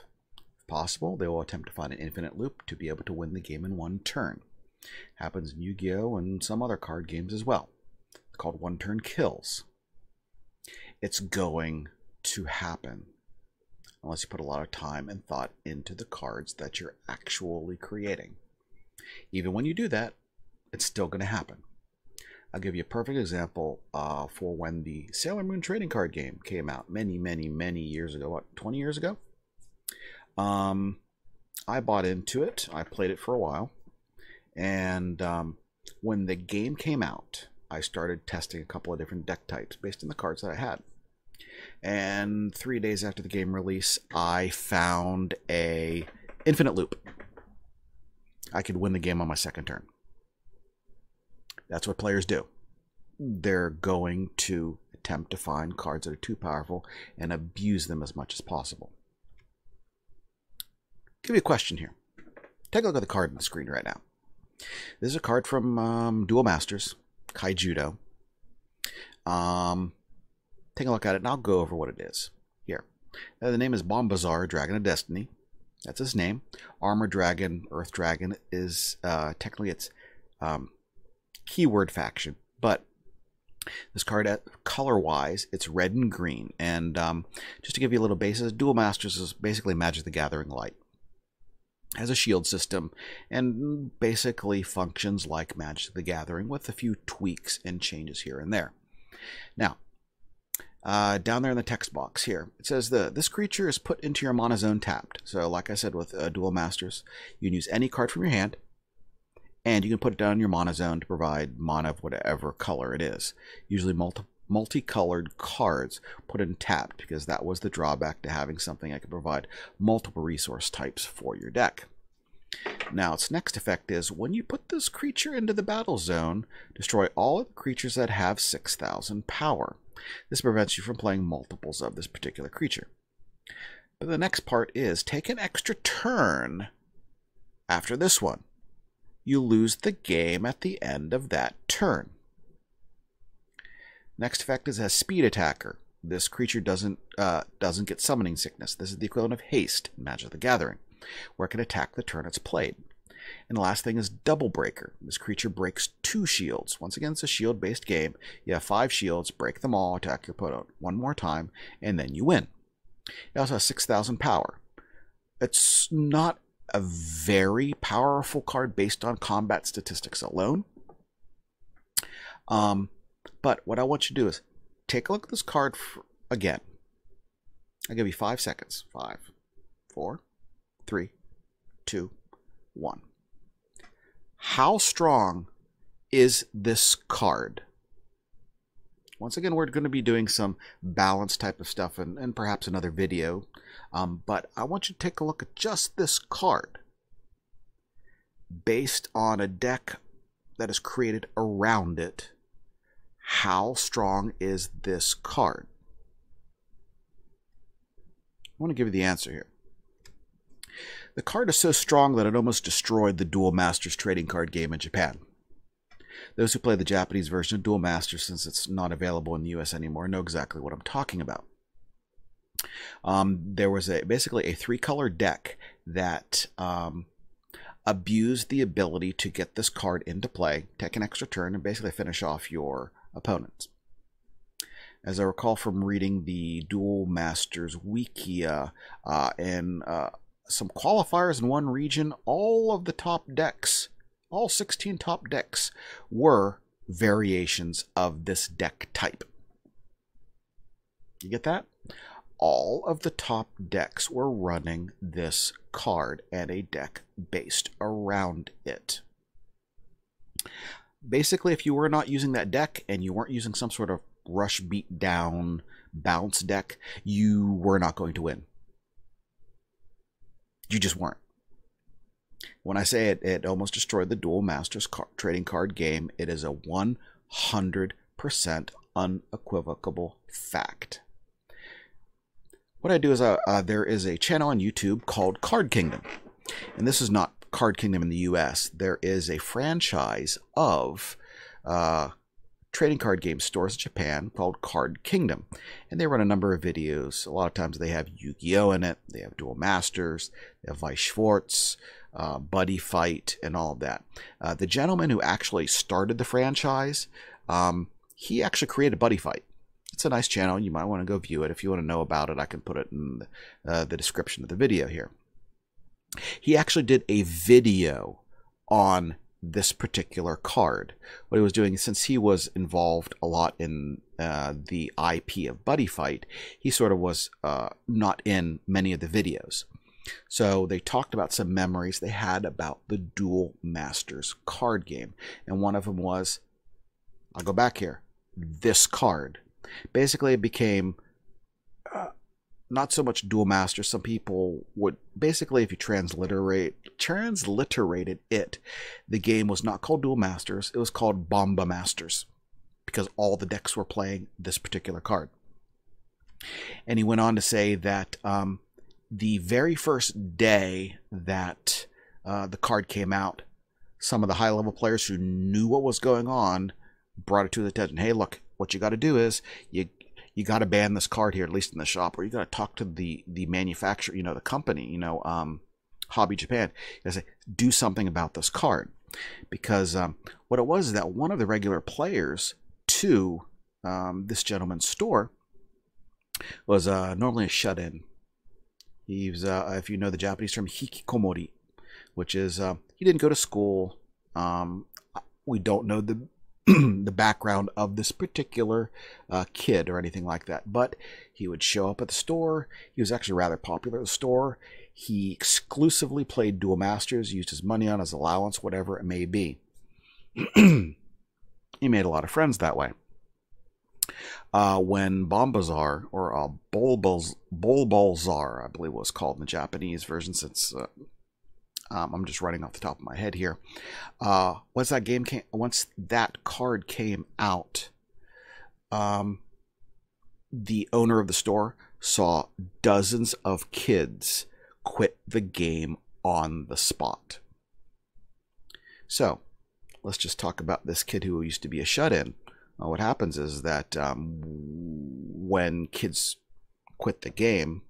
A: If possible, they will attempt to find an infinite loop to be able to win the game in one turn. Happens in Yu-Gi-Oh! and some other card games as well called One Turn Kills. It's going to happen unless you put a lot of time and thought into the cards that you're actually creating. Even when you do that, it's still going to happen. I'll give you a perfect example uh, for when the Sailor Moon trading card game came out many, many, many years ago. What, 20 years ago? Um, I bought into it. I played it for a while. And um, when the game came out, I started testing a couple of different deck types based on the cards that I had. And three days after the game release, I found a infinite loop. I could win the game on my second turn. That's what players do. They're going to attempt to find cards that are too powerful and abuse them as much as possible. Give me a question here. Take a look at the card on the screen right now. This is a card from um, Duel Masters. Kaijudo. Um, take a look at it, and I'll go over what it is here. Now, the name is Bombazar, Dragon of Destiny. That's his name. Armor Dragon, Earth Dragon is uh, technically its um, keyword faction, but this card, uh, color-wise, it's red and green. And um, just to give you a little basis, Duel Masters is basically Magic the Gathering Light. Has a shield system and basically functions like Magic the Gathering with a few tweaks and changes here and there. Now, uh, down there in the text box here, it says the this creature is put into your mana zone tapped. So, like I said with uh, Duel Masters, you can use any card from your hand, and you can put it down in your mana zone to provide mana of whatever color it is. Usually multi multicolored cards put in tapped because that was the drawback to having something that could provide multiple resource types for your deck. Now, its next effect is when you put this creature into the battle zone, destroy all of the creatures that have 6,000 power. This prevents you from playing multiples of this particular creature. But the next part is take an extra turn after this one. You lose the game at the end of that turn. Next effect is a speed attacker. This creature doesn't uh, doesn't get summoning sickness. This is the equivalent of haste in Magic the Gathering, where it can attack the turn it's played. And the last thing is Double Breaker. This creature breaks two shields. Once again, it's a shield-based game. You have five shields, break them all, attack your opponent one more time, and then you win. It also has 6,000 power. It's not a very powerful card based on combat statistics alone. Um, but what I want you to do is take a look at this card again. I'll give you five seconds. Five, four, three, two, one. How strong is this card? Once again, we're going to be doing some balance type of stuff and, and perhaps another video. Um, but I want you to take a look at just this card based on a deck that is created around it how strong is this card? I want to give you the answer here. The card is so strong that it almost destroyed the Duel Masters trading card game in Japan. Those who play the Japanese version of Duel Masters, since it's not available in the US anymore, know exactly what I'm talking about. Um, there was a basically a three color deck that um, abused the ability to get this card into play, take an extra turn, and basically finish off your opponents. As I recall from reading the Duel Masters Wikia uh, and uh, some qualifiers in one region, all of the top decks, all 16 top decks, were variations of this deck type. You get that? All of the top decks were running this card and a deck based around it basically, if you were not using that deck and you weren't using some sort of rush beat down bounce deck, you were not going to win. You just weren't. When I say it, it almost destroyed the Duel Masters trading card game, it is a 100% unequivocal fact. What I do is uh, uh, there is a channel on YouTube called Card Kingdom. And this is not Card Kingdom in the US, there is a franchise of uh, trading card game stores in Japan called Card Kingdom. And they run a number of videos. A lot of times they have Yu Gi Oh! in it, they have Duel Masters, they have Weiss Schwarz, uh, Buddy Fight, and all of that. Uh, the gentleman who actually started the franchise, um, he actually created Buddy Fight. It's a nice channel. You might want to go view it. If you want to know about it, I can put it in the, uh, the description of the video here. He actually did a video on this particular card. What he was doing, since he was involved a lot in uh, the IP of Buddy Fight, he sort of was uh, not in many of the videos. So they talked about some memories they had about the Duel Masters card game. And one of them was, I'll go back here, this card. Basically, it became not so much duel master. Some people would basically, if you transliterate transliterated it, the game was not called Duel Masters. It was called Bomba Masters because all the decks were playing this particular card. And he went on to say that um, the very first day that uh, the card came out, some of the high level players who knew what was going on brought it to the attention. Hey, look, what you got to do is you you got to ban this card here, at least in the shop, or you got to talk to the the manufacturer, you know, the company, you know, um, Hobby Japan. You say, do something about this card, because um, what it was is that one of the regular players to um, this gentleman's store was uh, normally a shut-in. He's, uh, if you know the Japanese term, hikikomori. which is uh, he didn't go to school. Um, we don't know the the background of this particular uh, kid or anything like that, but he would show up at the store. He was actually rather popular at the store. He exclusively played Duel Masters, used his money on his allowance, whatever it may be. he made a lot of friends that way. Uh, when Bombazar, or uh, Bolbalzar, I believe was called in the Japanese version, since uh, um, I'm just running off the top of my head here. Uh, once that game came, once that card came out, um, the owner of the store saw dozens of kids quit the game on the spot. So, let's just talk about this kid who used to be a shut-in. Well, what happens is that um, when kids quit the game,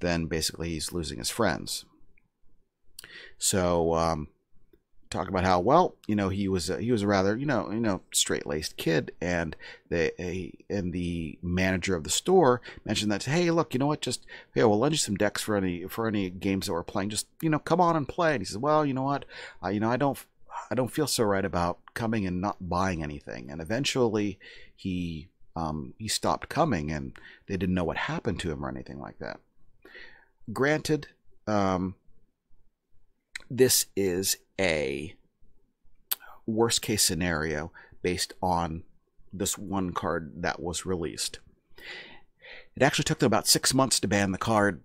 A: then basically he's losing his friends. So um, talk about how well you know he was a, he was a rather you know you know straight laced kid, and the a, and the manager of the store mentioned that hey look you know what just hey we'll lend you some decks for any for any games that we're playing just you know come on and play. And he says well you know what uh, you know I don't I don't feel so right about coming and not buying anything. And eventually he um, he stopped coming, and they didn't know what happened to him or anything like that. Granted, um, this is a worst case scenario based on this one card that was released. It actually took them about six months to ban the card,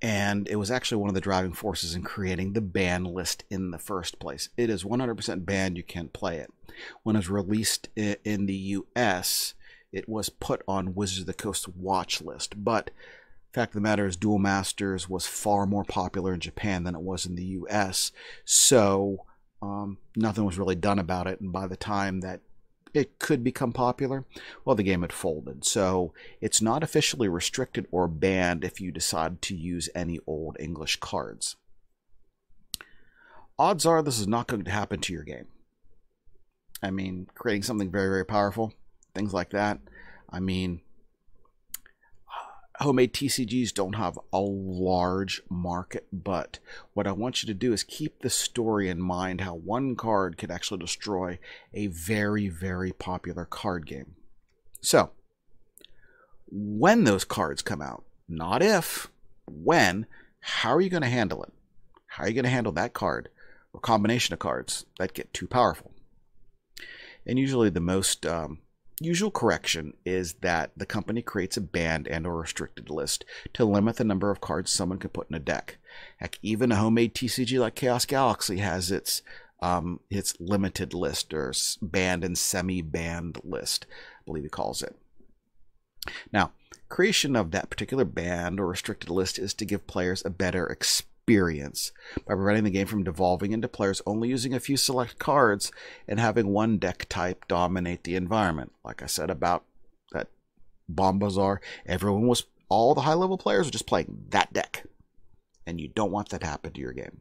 A: and it was actually one of the driving forces in creating the ban list in the first place. It is 100% banned, you can't play it. When it was released in the US, it was put on Wizards of the Coast watch list, but fact of the matter is duel masters was far more popular in japan than it was in the us so um, nothing was really done about it. And by the time that it could become popular well the game had folded. So it's not officially restricted or banned if you decide to use any old english cards. Odds are this is not going to happen to your game. I mean creating something very very powerful things like that. I mean homemade TCGs don't have a large market, but what I want you to do is keep the story in mind how one card could actually destroy a very, very popular card game. So, when those cards come out, not if, when, how are you going to handle it? How are you going to handle that card or combination of cards that get too powerful? And usually the most um, usual correction is that the company creates a banned and or restricted list to limit the number of cards someone can put in a deck. Heck, even a homemade TCG like Chaos Galaxy has its um, its limited list or banned and semi-banned list, I believe he calls it. Now, creation of that particular banned or restricted list is to give players a better experience experience by preventing the game from devolving into players only using a few select cards and having one deck type dominate the environment. Like I said about that Bombazar, everyone was, all the high level players were just playing that deck. And you don't want that to happen to your game.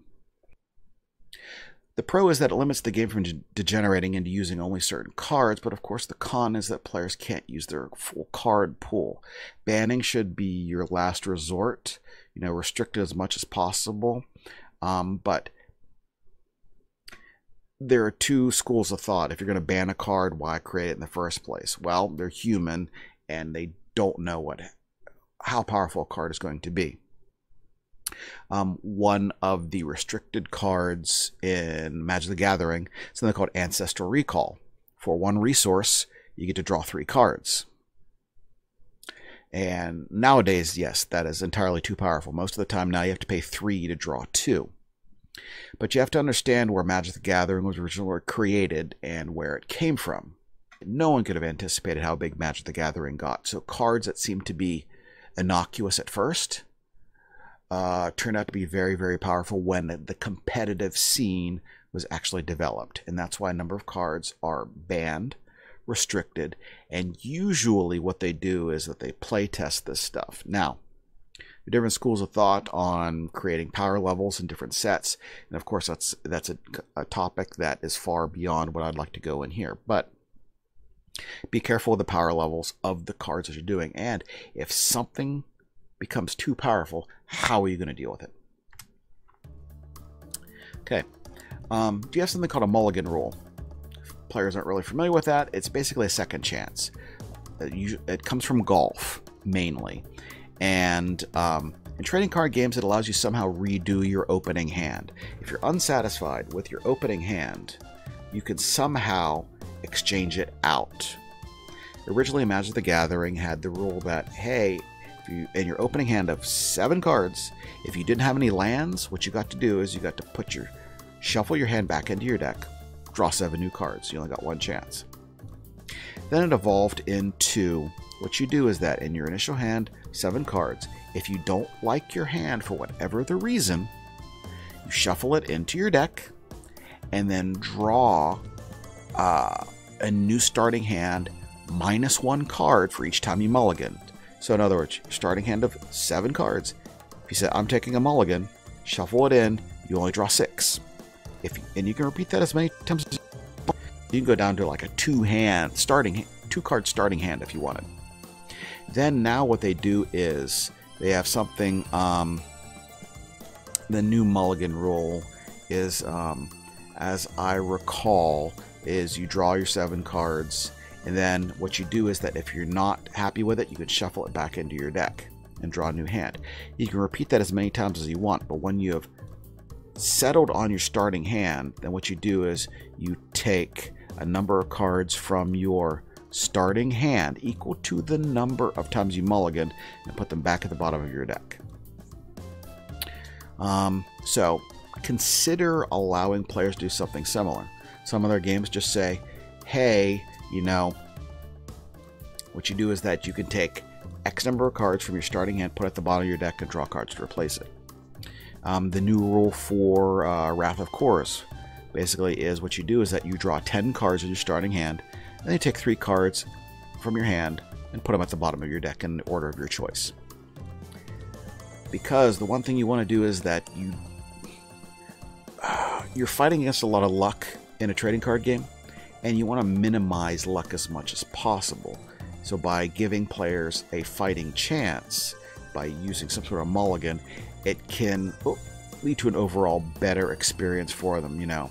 A: The pro is that it limits the game from degenerating into using only certain cards, but of course the con is that players can't use their full card pool. Banning should be your last resort, you know, restricted as much as possible. Um, but there are two schools of thought. If you're going to ban a card, why create it in the first place? Well, they're human and they don't know what how powerful a card is going to be. Um, one of the restricted cards in Magic the Gathering, something called Ancestral Recall. For one resource, you get to draw three cards. And nowadays, yes, that is entirely too powerful. Most of the time now you have to pay three to draw two. But you have to understand where Magic the Gathering was originally created and where it came from. No one could have anticipated how big Magic the Gathering got. So cards that seemed to be innocuous at first uh, turned out to be very, very powerful when the competitive scene was actually developed. And that's why a number of cards are banned restricted, and usually what they do is that they play test this stuff. Now, different schools of thought on creating power levels in different sets, and of course that's that's a, a topic that is far beyond what I'd like to go in here, but be careful of the power levels of the cards that you're doing, and if something becomes too powerful, how are you going to deal with it? Okay. Um, do you have something called a mulligan rule? Players aren't really familiar with that. It's basically a second chance. It, it comes from golf, mainly. And um, in trading card games, it allows you somehow redo your opening hand. If you're unsatisfied with your opening hand, you can somehow exchange it out. Originally, Magic the Gathering had the rule that, hey, if you in your opening hand of seven cards, if you didn't have any lands, what you got to do is you got to put your shuffle your hand back into your deck, draw seven new cards. You only got one chance. Then it evolved into what you do is that in your initial hand, seven cards. If you don't like your hand for whatever the reason, you shuffle it into your deck and then draw uh, a new starting hand minus one card for each time you mulligan. So in other words, starting hand of seven cards. If you say I'm taking a mulligan, shuffle it in, you only draw six. If and you can repeat that as many times as you you can go down to like a two hand starting two card starting hand if you wanted. Then now what they do is they have something. Um, the new mulligan rule is, um, as I recall, is you draw your seven cards, and then what you do is that if you're not happy with it, you can shuffle it back into your deck and draw a new hand. You can repeat that as many times as you want, but when you have settled on your starting hand, then what you do is you take a number of cards from your starting hand equal to the number of times you mulligan and put them back at the bottom of your deck. Um, so consider allowing players to do something similar. Some other games just say, hey, you know, what you do is that you can take X number of cards from your starting hand, put at the bottom of your deck, and draw cards to replace it. Um, the new rule for uh, Wrath of Kors basically is what you do is that you draw 10 cards in your starting hand, and then you take three cards from your hand and put them at the bottom of your deck in the order of your choice. Because the one thing you want to do is that you you're fighting against a lot of luck in a trading card game, and you want to minimize luck as much as possible. So by giving players a fighting chance, by using some sort of mulligan, it can lead to an overall better experience for them. You know,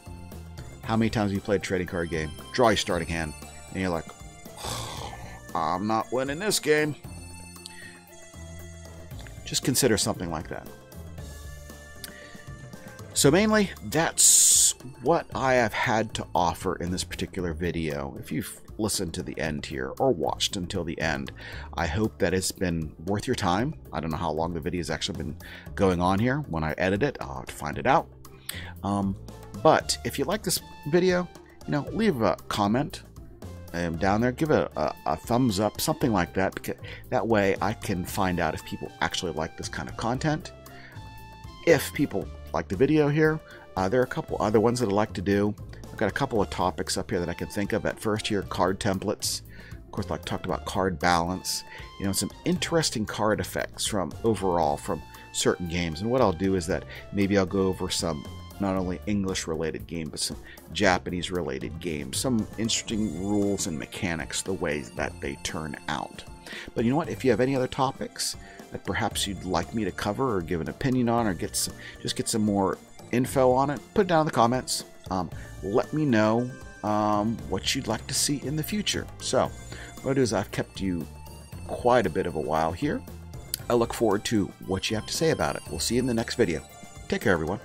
A: how many times have you played a trading card game? Draw your starting hand, and you're like, oh, I'm not winning this game. Just consider something like that. So mainly, that's what I have had to offer in this particular video. If you've listened to the end here or watched until the end, I hope that it's been worth your time. I don't know how long the video has actually been going on here. When I edit it, I'll have to find it out. Um, but if you like this video, you know, leave a comment um, down there. Give it a, a, thumbs up, something like that. Because that way I can find out if people actually like this kind of content. If people like the video here, uh, there are a couple other ones that I like to do. I've got a couple of topics up here that I can think of. At first here, card templates. Of course, I talked about card balance. You know, some interesting card effects from overall from certain games. And what I'll do is that maybe I'll go over some not only English related game, but some Japanese related games, some interesting rules and mechanics, the way that they turn out. But you know what? If you have any other topics that perhaps you'd like me to cover or give an opinion on or get some, just get some more info on it, put it down in the comments. Um, let me know um, what you'd like to see in the future. So, what I do is I've kept you quite a bit of a while here. I look forward to what you have to say about it. We'll see you in the next video. Take care, everyone.